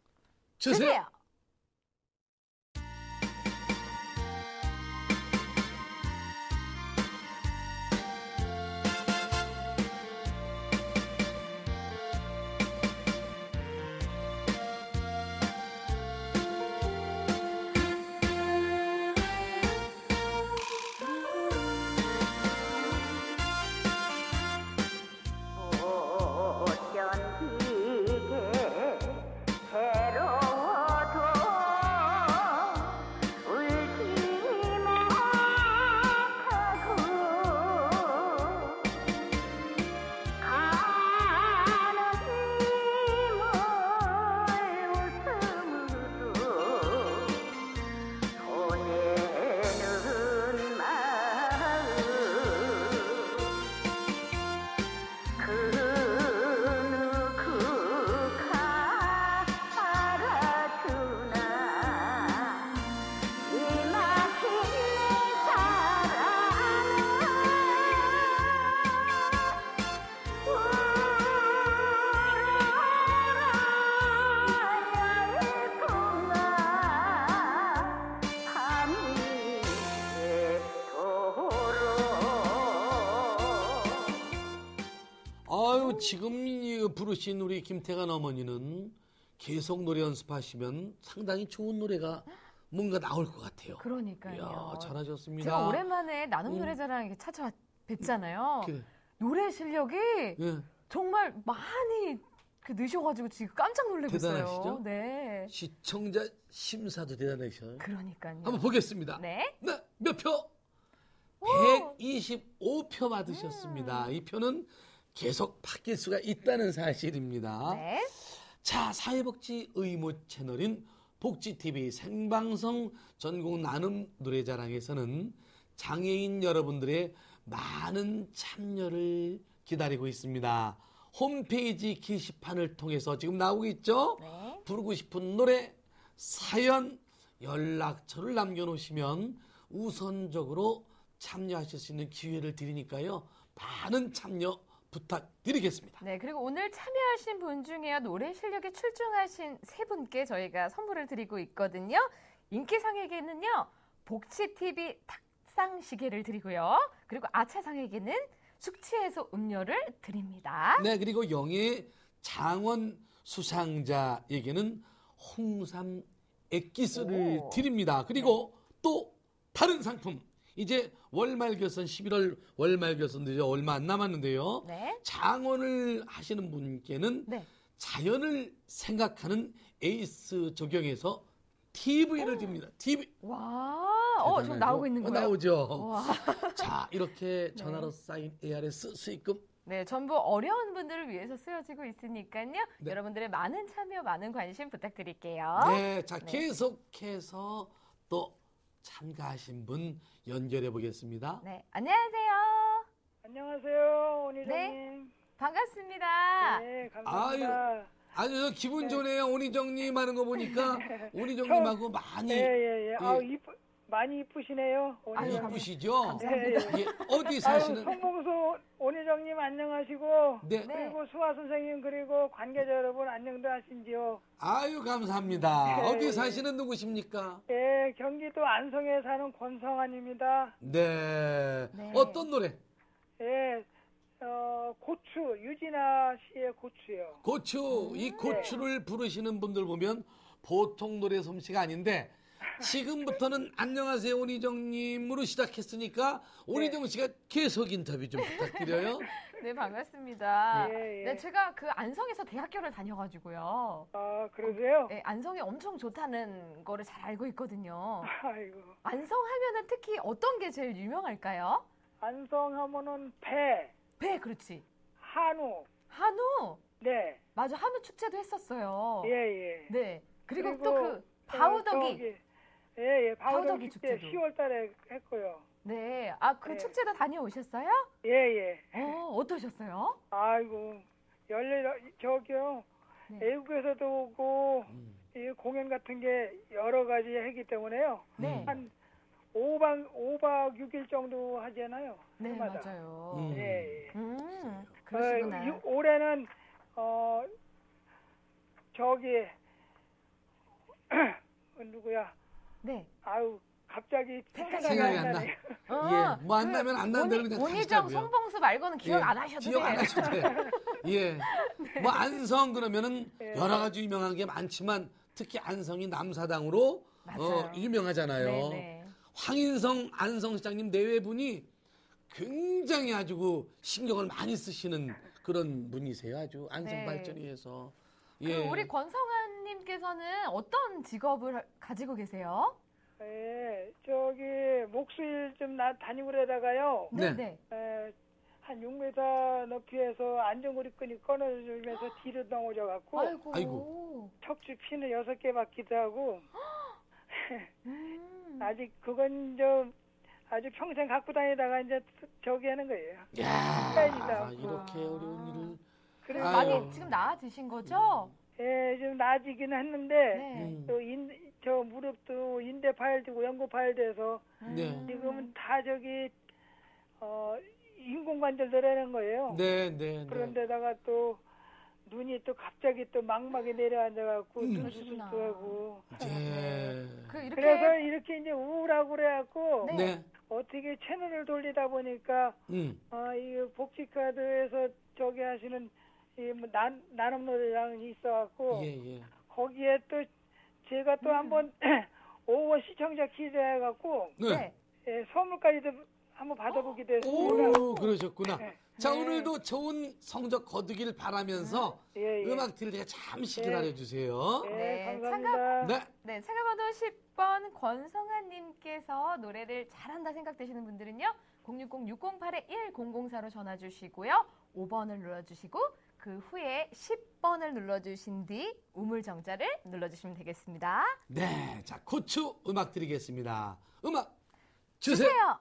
주세요. 주세요. 지금 이 부르신 우리 김태관 어머니는 계속 노래 연습하시면 상당히 좋은 노래가 뭔가 나올 것 같아요. 그러니까요. 이야, 잘하셨습니다. 제가 오랜만에 나눔 음. 노래자랑 이렇게 찾아와 뵀잖아요. 그래. 노래 실력이 예. 정말 많이 그 늦어가지고 지금 깜짝 놀라고 대단하시죠? 있어요. 네. 시청자 심사도 대단하셔요. 그러니까요. 한번 보겠습니다. 네. 네, 몇 표? 125표 받으셨습니다. 이 표는 계속 바뀔 수가 있다는 사실입니다. 네. 자, 사회복지 의무 채널인 복지TV 생방송 전국 나눔 노래자랑에서는 장애인 여러분들의 많은 참여를 기다리고 있습니다. 홈페이지 게시판을 통해서 지금 나오고 있죠? 네. 부르고 싶은 노래, 사연, 연락처를 남겨놓으시면 우선적으로 참여하실 수 있는 기회를 드리니까요. 많은 참여 부탁드리겠습니다. 네, 그리고 오늘 참여하신 분 중에요, 노래 실력에 출중하신 세 분께 저희가 선물을 드리고 있거든요. 인기상에게는요, 복지TV 탁상 시계를 드리고요. 그리고 아차상에게는 숙취해소 음료를 드립니다. 네, 그리고 영예 장원 수상자에게는 홍삼 액기스를 오. 드립니다. 그리고 또 다른 상품. 이제 월말 결선 11월 월말 결선도 이제 얼마 안 남았는데요. 네. 장원을 하시는 분께는 네. 자연을 생각하는 에이스 적용해서 TV를 드립니다. TV. 와, 어, 지금? 나오고 있는 어, 거예요. 나오죠. 와. 자, 이렇게 전화로 쌓인 ARS 수익금 네, 전부 어려운 분들을 위해서 쓰여지고 있으니까요. 네. 여러분들의 많은 참여, 많은 관심 부탁드릴게요. 네, 자 네. 계속해서 또 참가하신 분 연결해 보겠습니다. 네, 안녕하세요. 안녕하세요, 오니정님. 네. 반갑습니다. 네, 감사합니다. 아주 저 기분 네. 좋네요. 오니정님 하는 거 보니까 오니정님하고 많이 예, 예, 예. 예. 이쁘, 많이 이쁘시네요. 아유, 오니정님. 이쁘시죠? 예, 예. 예, 어디 아유, 사시는? 송봉수 오니정님 안녕하시고, 네. 네. 그리고 수화 선생님, 그리고 관계자 여러분 안녕들 하신지요? 아유 감사합니다. 네. 어디 사시는 누구십니까? 예, 경기도 안성에 사는 권성환입니다. 네. 네. 어떤 노래? 예, 어, 고추, 유진아 씨의 고추요. 고추. 이 고추를 부르시는 분들 보면 보통 노래 솜씨가 아닌데 지금부터는 안녕하세요 오니정님으로 시작했으니까 오니정 씨가 계속 인터뷰 좀 부탁드려요. 네, 반갑습니다. 예, 예. 네, 제가 그 안성에서 대학교를 다녀가지고요. 아, 그러세요? 네, 안성이 엄청 좋다는 거를 잘 알고 있거든요. 아이고. 안성 하면은 특히 어떤 게 제일 유명할까요? 안성 하면은 배, 배, 그렇지. 한우. 한우. 네. 맞아, 한우 축제도 했었어요. 예, 예. 네. 그리고, 그리고, 또그 바우더기. 예, 예. 바우더기 축제 축제도. 10월 달에 했고요. 네. 아, 그 네. 축제도 다녀오셨어요? 예, 예. 어, 어떠셨어요? 아이고. 열려, 저기요. 네. 외국에서도 오고, 음. 이 공연 같은 게 여러 가지 하기 때문에요. 네. 한 5박, 5박 6일 정도 하잖아요. 네, 해마다. 맞아요. 음. 예, 예. 음, 어, 그러시구나. 유- 올해는 어 저기 어, 누구야? 네. 아유 갑자기 생각이, 생각이 안 나. 나네. 예, 뭐 안 나면 안 나는 대로 그냥 가시자고요. 송봉수 말고는 기억 예, 안 하셔도 기억 안 돼요. 하셔도 돼요. 예. 뭐 안성 그러면은 예. 여러 가지 유명한 게 많지만 특히 안성이 남사당으로 맞아요. 어, 유명하잖아요. 네, 네. 황인성 안성시장님 내외분이 굉장히 아주 그 신경을 많이 쓰시는 그런 분이세요. 아주 안성 네. 발전을 위해서. 그 예. 우리 권성환님께서는 어떤 직업을 가지고 계세요? 예, 저기 목수일 좀 나 다니고 그러다가요. 네. 네. 에, 한 6m 높이에서 안전고리끈이 끊어지면서 뒤로 넘어져 갖고 아이고. 아이고. 척추 피는 여섯 개 받기도 하고 음. 아직 그건 좀 아주 평생 갖고 다니다가 이제 저기 하는 거예요. 야, 시간이다. 이렇게 어려운 일을. 그래서 아유. 많이 지금 나아지신 거죠? 예, 좀 나아지긴 했는데 네. 음. 또 인, 저 무릎도 인대 파열되고 연골 파열돼서 네. 음. 지금은 다 저기 어 인공관절 내라는 거예요. 네, 네, 네. 그런데다가 또 눈이 또 갑자기 또 막막이 내려앉아갖고 음. 눈 수술도 하고 예. 그 이렇게 그래서 이렇게 이제 우울하고 그래갖고 네. 네. 어떻게 채널을 돌리다 보니까 음. 어, 이 복지카드에서 저기 하시는 이뭐 나눔 노래장이 있어갖고 예, 예. 거기에 또 제가 또 한번 5원 시청자 기대해갖고 네. 네. 예, 선물까지도 한번 받아보기도 했습니다. 오, 그러셨구나. 네. 자, 네. 오늘도 좋은 성적 거두길 바라면서 예, 예. 음악 들을 제가 잠시 네. 기다려주세요. 예, 네, 감사합니다. 네. 네, 차가번호 10번 권성환님께서 노래를 잘한다 생각되시는 분들은요. 060-608-1004로 전화 주시고요. 5번을 눌러주시고 그 후에 10번을 눌러주신 뒤 우물정자를 눌러주시면 되겠습니다. 네. 자, 고추 음악 드리겠습니다. 음악 주세요. 주세요.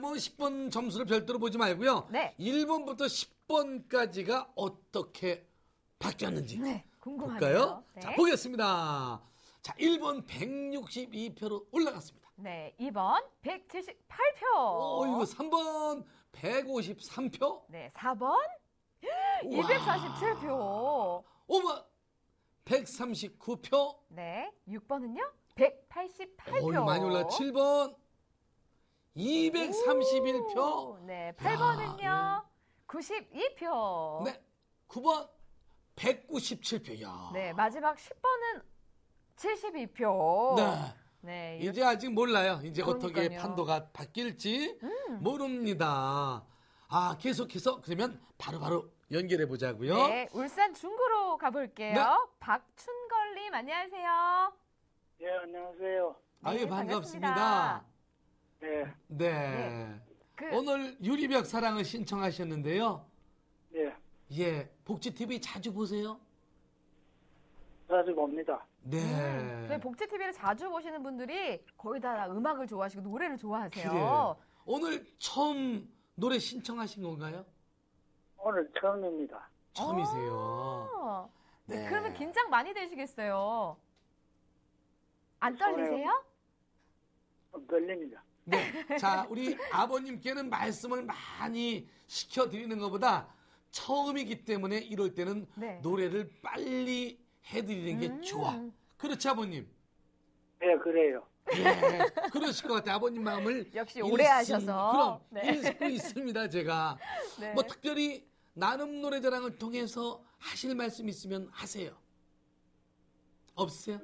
뭐 10번 점수를 별도로 보지 말고요. 네. 1번부터 10번까지가 어떻게 바뀌었는지 네, 궁금하네요. 볼까요? 네. 자, 보겠습니다. 자, 1번 162표로 올라갔습니다. 네, 2번 178표. 오, 이거 3번 153표. 네, 4번 247표. 5번 139표. 네, 6번은요? 188표. 오, 많이 올라. 7번 231표. 네, 8번은요. 92표. 네. 9번 197표. 야. 네, 마지막 10번은 72표. 네. 네, 이제 아직 몰라요. 이제 어떻게 그러니까요. 음. 판도가 바뀔지 모릅니다. 아, 계속해서 그러면 바로 바로 연결해 보자고요. 네, 울산 중구로 가볼게요. 네. 박춘걸님, 안녕하세요. 예, 안녕하세요. 아유, 네, 반갑습니다. 네, 네. 그, 오늘 유리벽 사랑을 신청하셨는데요. 네, 예, 복지 TV 자주 보세요. 자주 봅니다. 네. 음, 저희 복지 TV를 자주 보시는 분들이 거의 다 음악을 좋아하시고 노래를 좋아하세요. 그래요. 오늘 처음 노래 신청하신 건가요? 오늘 처음입니다. 처음이세요. 어, 네. 그러면 긴장 많이 되시겠어요. 안? 떨리세요? 좀 떨립니다. 네. 자, 우리 아버님께는 말씀을 많이 시켜드리는 것보다 처음이기 때문에 이럴 때는 네. 노래를 빨리 해드리는 게 음. 좋아. 그렇지, 아버님? 네, 그래요. 예, 그러실 것 같아요. 아버님 마음을. 역시 오래 하셔서. 그럼, 네. 읽고 있습니다, 제가. 네. 뭐 특별히 나눔 노래자랑을 통해서 하실 말씀 있으면 하세요. 없으세요?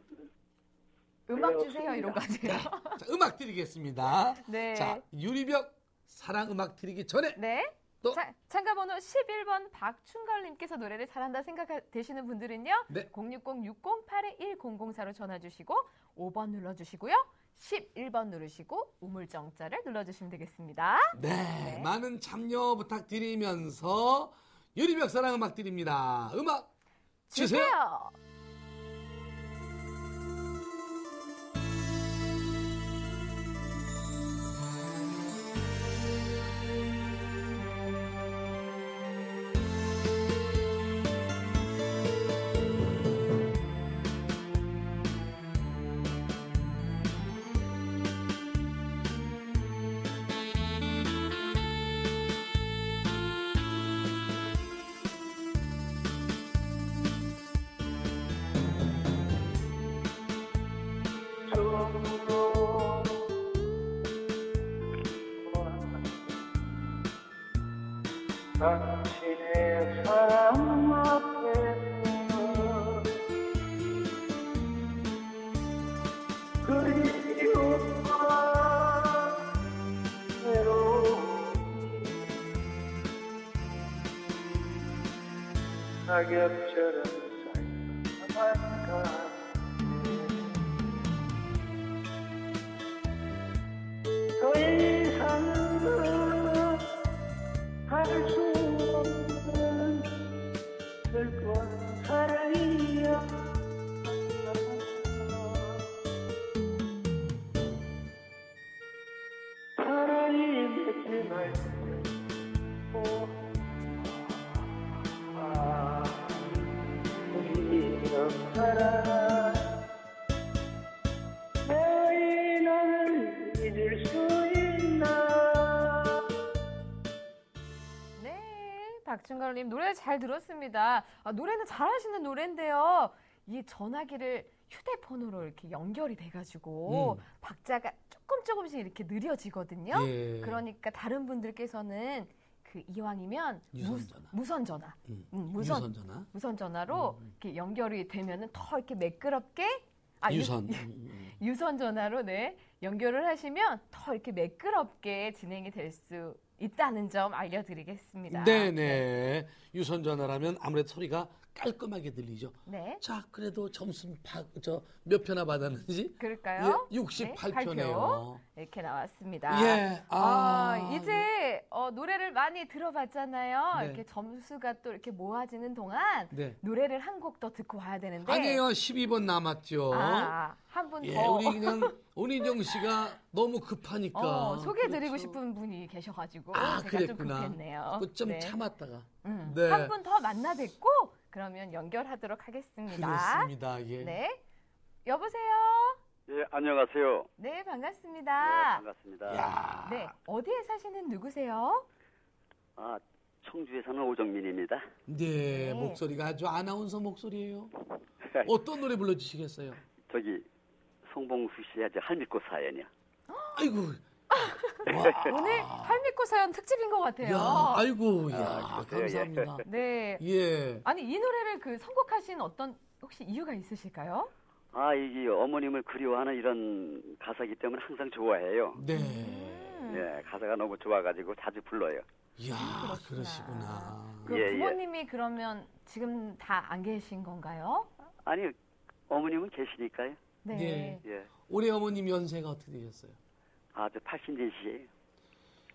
음악 네, 주세요 이런 거. 아니에요? 자, 음악 드리겠습니다. 네. 자, 유리벽 사랑 음악 드리기 전에 네. 또 자, 참가 번호 11번 박춘걸 님께서 노래를 잘한다 생각되시는 분들은요. 네. 060-6082-1004로 전화 주시고 5번 눌러 주시고요. 11번 누르시고 우물정자를 눌러 주시면 되겠습니다. 네, 많은 참여 부탁드리면서 유리벽 사랑 음악 드립니다. 음악 주세요. 주세요. 낙엽 박춘걸님 노래 잘 들었습니다. 아, 노래는 잘하시는 노래인데요. 이 전화기를 휴대폰으로 이렇게 연결이 돼가지고 음. 박자가 조금 조금씩 이렇게 느려지거든요. 예. 그러니까 다른 분들께서는 그 이왕이면 유선 무- 전화. 무선 전화, 음, 음, 무선 유선 전화. 무선 전화로 이렇게 연결이 되면은 더 이렇게 매끄럽게 아, 유- 유선. 음, 음. 유선 전화로 네 연결을 하시면 더 이렇게 매끄럽게 진행이 될 수 있다는 점 알려드리겠습니다. 네네. 유선 전화라면 아무래도 소리가 깔끔하게 들리죠. 네. 자, 그래도 점수 저몇 표나 받았는지? 그럴까요? 예, 68표네요. 이렇게 나왔습니다. 예. 아, 아, 이제 어, 노래를 많이 들어봤잖아요. 네. 이렇게 점수가 또 이렇게 모아지는 동안 네. 노래를 한 곡 더 듣고 와야 되는데. 아니에요. 12번 남았죠. 아, 한분 예, 더. 우리 그냥 온인정 씨가 너무 급하니까. 어, 소개해드리고 그렇죠. 싶은 분이 계셔가지고 아, 제가 그랬구나. 좀 급했네요. 좀 네. 참았다가. 음, 네. 한분 더 만나 뵙고 그러면 연결하도록 하겠습니다. 그렇습니다. 예. 네. 여보세요. 예, 안녕하세요. 네, 네, 반갑습니다. 반갑습니다. 야. 네, 어디에 사시는 누구세요? 아, 청주에 사는 오정민입니다. 네, 네. 목소리가 아주 아나운서 목소리예요. 어떤 노래 불러주시겠어요? 저기 송봉수 씨의 저 할미꽃 사연이요. 아이고. 오늘 할미꽃 사연 특집인 것 같아요. 야, 아이고, 야, 아, 그러세요? 예. 감사합니다. 네. 예. 아니 이 노래를 그 선곡하신 어떤 혹시 이유가 있으실까요? 아, 이게 어머님을 그리워하는 이런 가사기 때문에 항상 좋아해요. 네. 음. 예, 가사가 너무 좋아가지고 자주 불러요. 이야, 그렇구나. 그러시구나. 그 예, 예. 부모님이 그러면 지금 다 안 계신 건가요? 아니, 어머님은 계시니까요. 네. 예. 예. 올해 어머님 연세가 어떻게 되셨어요? 아, 저 80년시에요.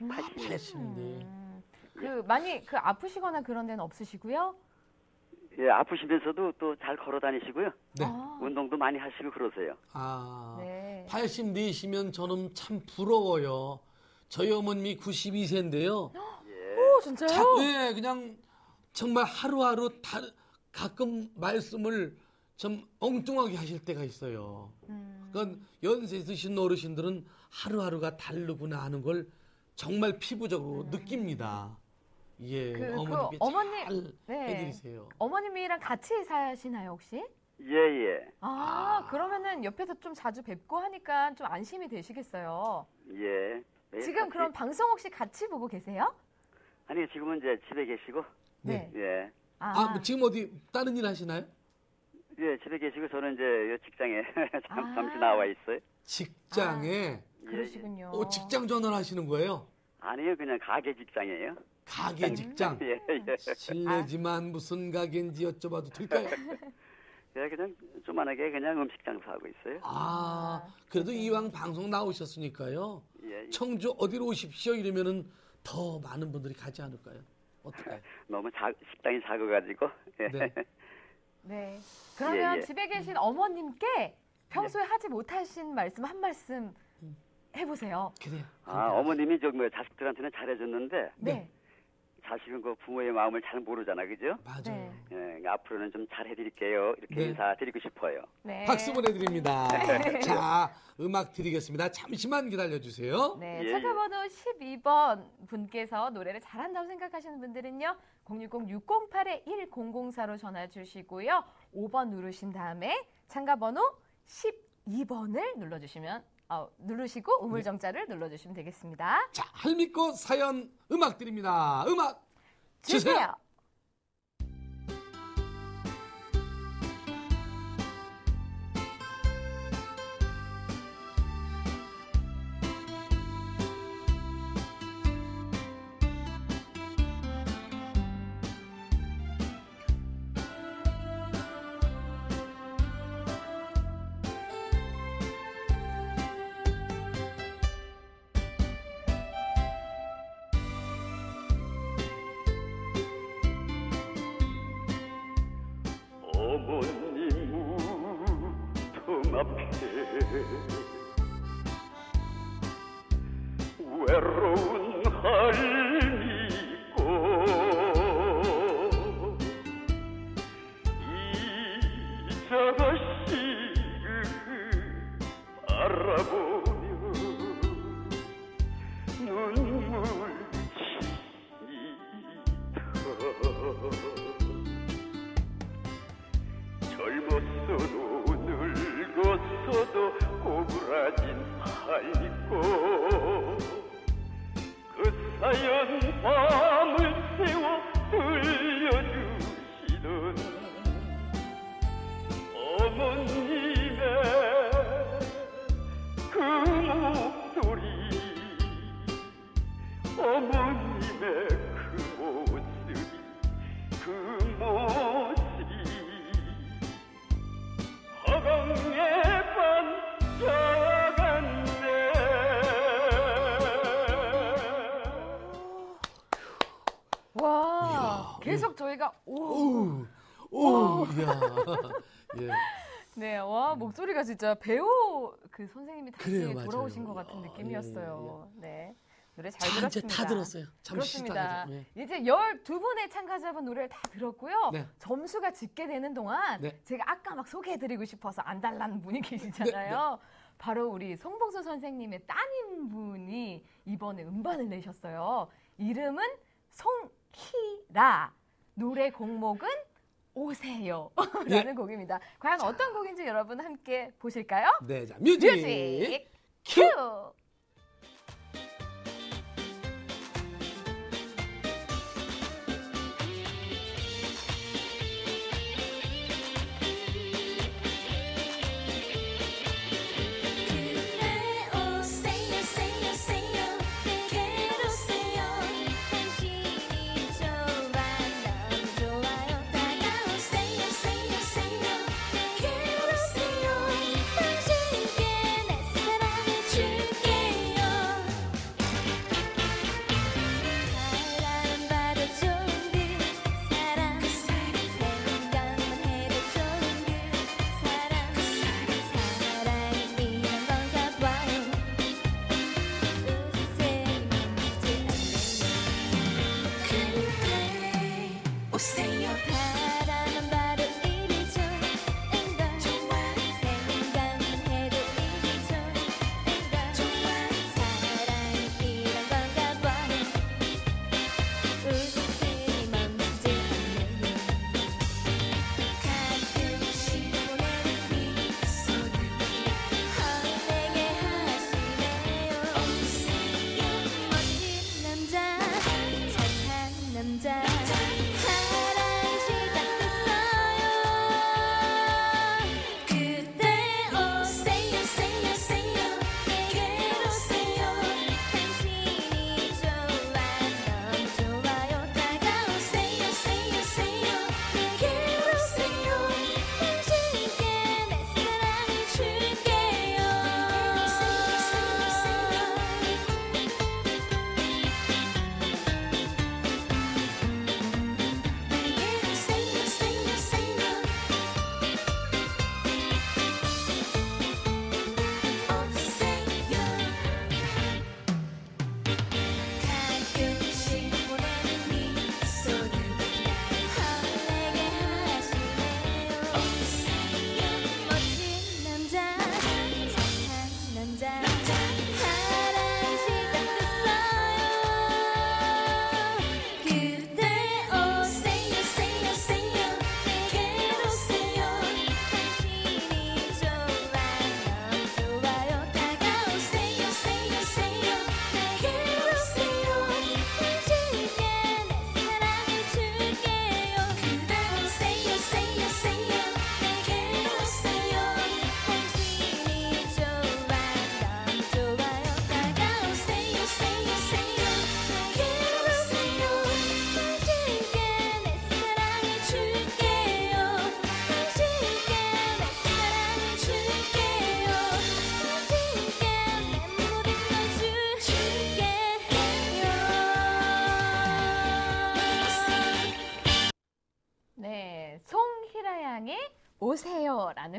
음. 80년. 80대. 음. 그 많이 그 아프시거나 그런 데는 없으시고요? 예, 아프시면서도 또 잘 걸어 다니시고요. 네. 아, 운동도 많이 하시고 그러세요. 아, 네. 84시면 저는 참 부러워요. 저희 어머님이 92세인데요. 예. 오 진짜요? 자, 네, 그냥 정말 하루하루 다, 가끔 말씀을 좀 엉뚱하게 하실 때가 있어요. 음. 그러니까 연세 드신 어르신들은 하루하루가 다르구나 하는 걸 정말 피부적으로 느낍니다. 예, 그- 그 어머님께 어머님- 잘 네. 해드리세요. 어머님이랑 같이 사시나요 혹시? 예, 예. 아, 그러면은 옆에서 좀 자주 뵙고 하니까 좀 안심이 되시겠어요. 예. 매일 지금 같이- 그럼 방송 혹시 같이 보고 계세요? 아니, 지금은 이제 집에 계시고, 네. 예. 아, 아, 뭐 지금 어디 다른 일 하시나요? 예, 집에 계시고 저는 이제 요 직장에 잠, 아. 잠시 나와 있어요. 직장에 예, 그러시군요. 어, 직장 전화를 하시는 거예요? 예. 아니요, 그냥 가게 직장이에요. 가게 직장. 예, 예. 실례지만 무슨 가게인지 여쭤봐도 될까요? 예, 그냥 조만하게 그냥 음식 장사하고 있어요. 아, 그래도 이왕 방송 나오셨으니까요. 예, 예. 청주 어디로 오십시오 이러면은 더 많은 분들이 가지 않을까요? 어떨까요? 너무 작, 식당이 작아가지고. 예. 네. 네. 그러면 예, 예. 집에 계신 어머님께 평소에 하지 못하신 말씀 한 말씀 해보세요. 그래요. 아, 어머님이 저뭐 자식들한테는 잘해줬는데 네. 자식은 그 부모의 마음을 잘 모르잖아, 그죠? 맞아요. 네. 예, 앞으로는 좀 잘 해드릴게요. 이렇게 네. 인사드리고 싶어요. 네. 박수 보내드립니다. 자, 음악 드리겠습니다. 잠시만 기다려주세요. 네, 예, 차가번호 12번 분께서 노래를 잘한다고 생각하시는 분들은요. 060-608-1004로 전화 주시고요. 5번 누르신 다음에 참가 번호 12번을 눌러주시면 어, 누르시고 우물정자를 눌러주시면 되겠습니다. 자, 할미꽃 사연 음악 드립니다. 음악 주세요. 주세요. Yeah. 진짜 배우 그 선생님이 다시 그래요. 돌아오신 것 같은 아, 느낌이었어요. 네. 노래 잘 자, 이제 들었습니다. 다 들었어요. 잠시 그렇습니다. 예. 이제 12분의 참가자분 노래를 다 들었고요. 네. 점수가 집계 되는 동안 네. 제가 아까 막 소개해드리고 싶어서 안 달라는 분이 계시잖아요. 네, 바로 우리 송봉수 선생님의 따님분이 이번에 음반을 내셨어요. 이름은 송희라. 노래 곡목은 오세요. 예. 라는 곡입니다. 과연 어떤 곡인지 여러분 함께 보실까요? 네, 자, 뮤직, 뮤직 큐! 큐!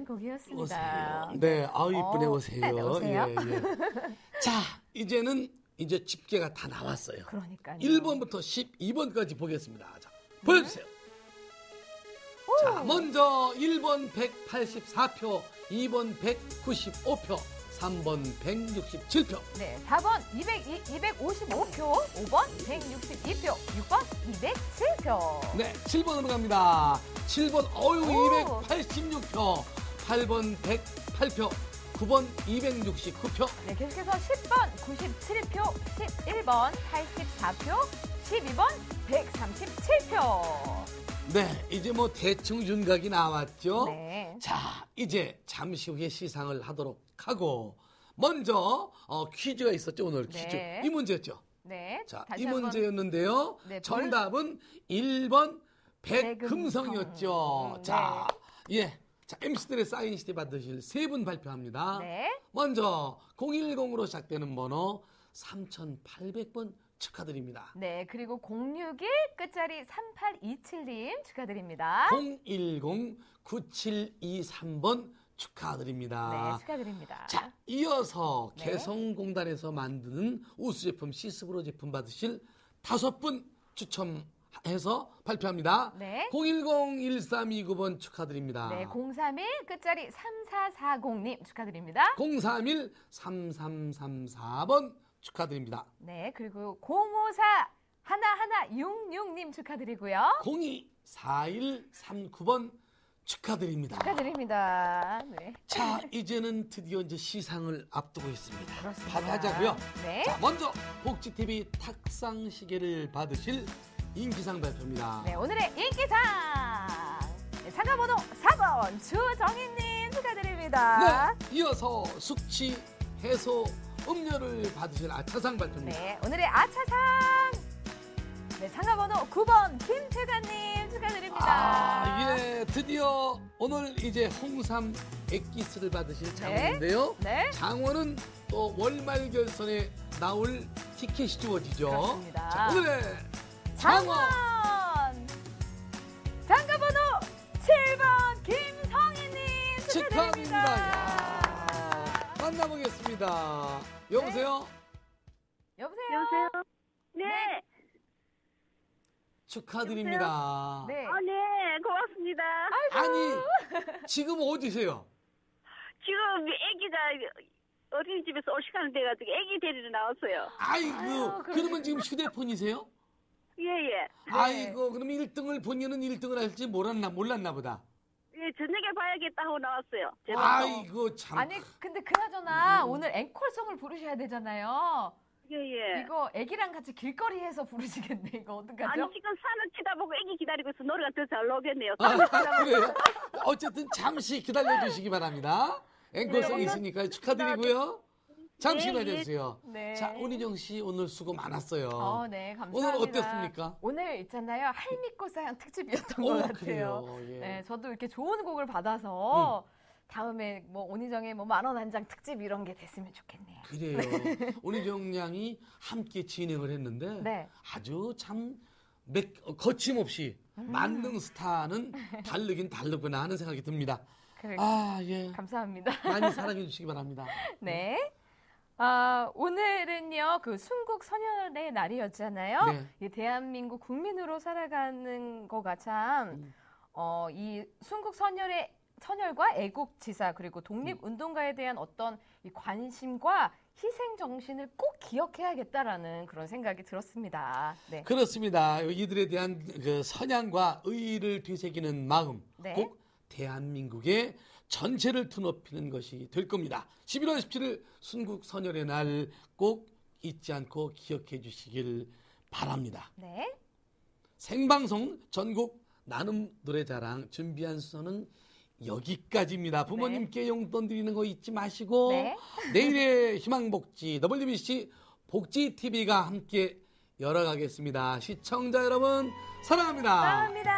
오세요라는 곡이었습니다. 오세요. 네, 아우 이쁘네 어, 오세요. 네, 네, 오세요. 예, 예. 자, 이제는 이제 집계가 다 나왔어요. 그러니까요. 1번부터 12번까지 보겠습니다. 자, 보여주세요. 자, 먼저 1번 184표, 2번 195표, 3번 167표. 네, 4번 202, 255표, 5번 162표, 6번 207표. 네, 7번으로 갑니다. 7번 어유 오. 286표, 8번 108표, 9번 269표. 네, 계속해서 10번 97표, 11번 84표, 12번 137표. 네, 이제 뭐 대충 윤곽이 나왔죠? 네. 자, 이제 잠시 후에 시상을 하도록 하고 먼저 어, 퀴즈가 있었죠, 오늘 퀴즈. 네. 이 문제였죠. 네. 자, 다시 이 한번 문제였는데요. 네, 벌- 정답은 1번 백금성. 백금성이었죠. 음, 자, 예. 자, MC들의 사인 시대 받으실 세 분 발표합니다. 네. 먼저 010으로 시작되는 번호 3800번 축하드립니다. 네, 그리고 061 끝자리 3827님 축하드립니다. 010-9723번 축하드립니다. 네, 축하드립니다. 자, 이어서 네. 개성공단에서 만드는 우수 제품 시스브로 제품 받으실 다섯 분 추첨 해서 발표합니다. 네. 010-1329번 축하드립니다. 네, 031 끝자리 3440님 축하드립니다. 031-3334번 축하드립니다. 네, 그리고 054 하나하나 66님 축하드리고요. 4139번 축하드립니다. 축하드립니다. 네. 자, 이제는 드디어 이제 시상을 앞두고 있습니다. 그렇습니다. 바로 하자고요. 네. 자, 먼저 복지TV 탁상 시계를 받으실 인기상 발표입니다. 네, 오늘의 인기상! 네, 상가번호 4번 주정희님 축하드립니다. 네, 이어서 숙취 해소 음료를 받으실 아차상 발표입니다. 네, 오늘의 아차상! 네, 상가번호 9번 김태관님 축하드립니다. 아, 예, 드디어 오늘 이제 홍삼 액기스를 받으실 장원인데요. 네. 장원은 또 월말 결선에 나올 티켓이 주어지죠. 그렇습니다. 자, 오늘의 장원! 장원 상가번호 7번 김성희님 축하합니다. 축하드립니다. 야, 만나보겠습니다. 여보세요? 여보세요? 여보세요? 네. 축하드립니다. 네. 아, 네. 고맙습니다. 아니, 지금 어디세요? 지금 아기가 어린이집에서 올 시간 돼가지고 아기 데리러 나왔어요. 아이고, 아유, 그러면 지금 휴대폰이세요? 예, 예. 아이고, 그럼 1등을 본인은 1등을 할지 몰랐나, 몰랐나 보다. 예, 저녁에 봐야겠다 하고 나왔어요. 아이고, 참. 아니 근데 그나저나 오늘 앵콜송을 부르셔야 되잖아요. 예, 예. 이거 애기랑 같이 길거리에서 부르시겠네. 이거 어떡하죠? 아니, 지금 산을 치다 보고 아기 기다리고 있어. 노래가 더 잘 나오겠네요. 아, 그래요? 어쨌든 잠시 기다려 주시기 바랍니다. 앵콜송 네. 있으니까 축하드리고요. 잠시 네, 기다려주세요. 네. 자, 운희정 씨 오늘 수고 많았어요. 어, 네, 감사합니다. 오늘 어땠습니까? 오늘 있잖아요. 할미꽃사양 특집이었던 오, 것 같아요. 예. 음. 네, 저도 이렇게 좋은 곡을 받아서 다음에 뭐 온희정의 뭐 만원 한 장 특집 이런 게 됐으면 좋겠네요. 그래요. 운희정 양이 함께 진행을 했는데 네. 아주 참 몇, 어, 거침없이 음. 만능 스타는 다르긴 다르구나 하는 생각이 듭니다. 그래, 아, 예. 감사합니다. 많이 사랑해 주시기 바랍니다. 네. 아, 오늘은요, 그 순국 선열의 날이었잖아요. 네. 이 대한민국 국민으로 살아가는 거가 참, 음. 어, 이 순국 선열의 선열과 애국지사 그리고 독립운동가에 대한 어떤 이 관심과 희생 정신을 꼭 기억해야겠다라는 그런 생각이 들었습니다. 네. 그렇습니다. 이들에 대한 그 선양과 의의를 되새기는 마음 네. 꼭 대한민국의 전체를 드높이는 것이 될 겁니다. 11월 17일 순국 선열의 날 꼭 잊지 않고 기억해 주시길 바랍니다. 네. 생방송 전국 나눔 노래자랑 준비한 수는 여기까지입니다. 부모님께 용돈 드리는 거 잊지 마시고 네. 내일의 희망복지 WBC 복지 TV가 함께 열어가겠습니다. 시청자 여러분 사랑합니다. 사랑합니다.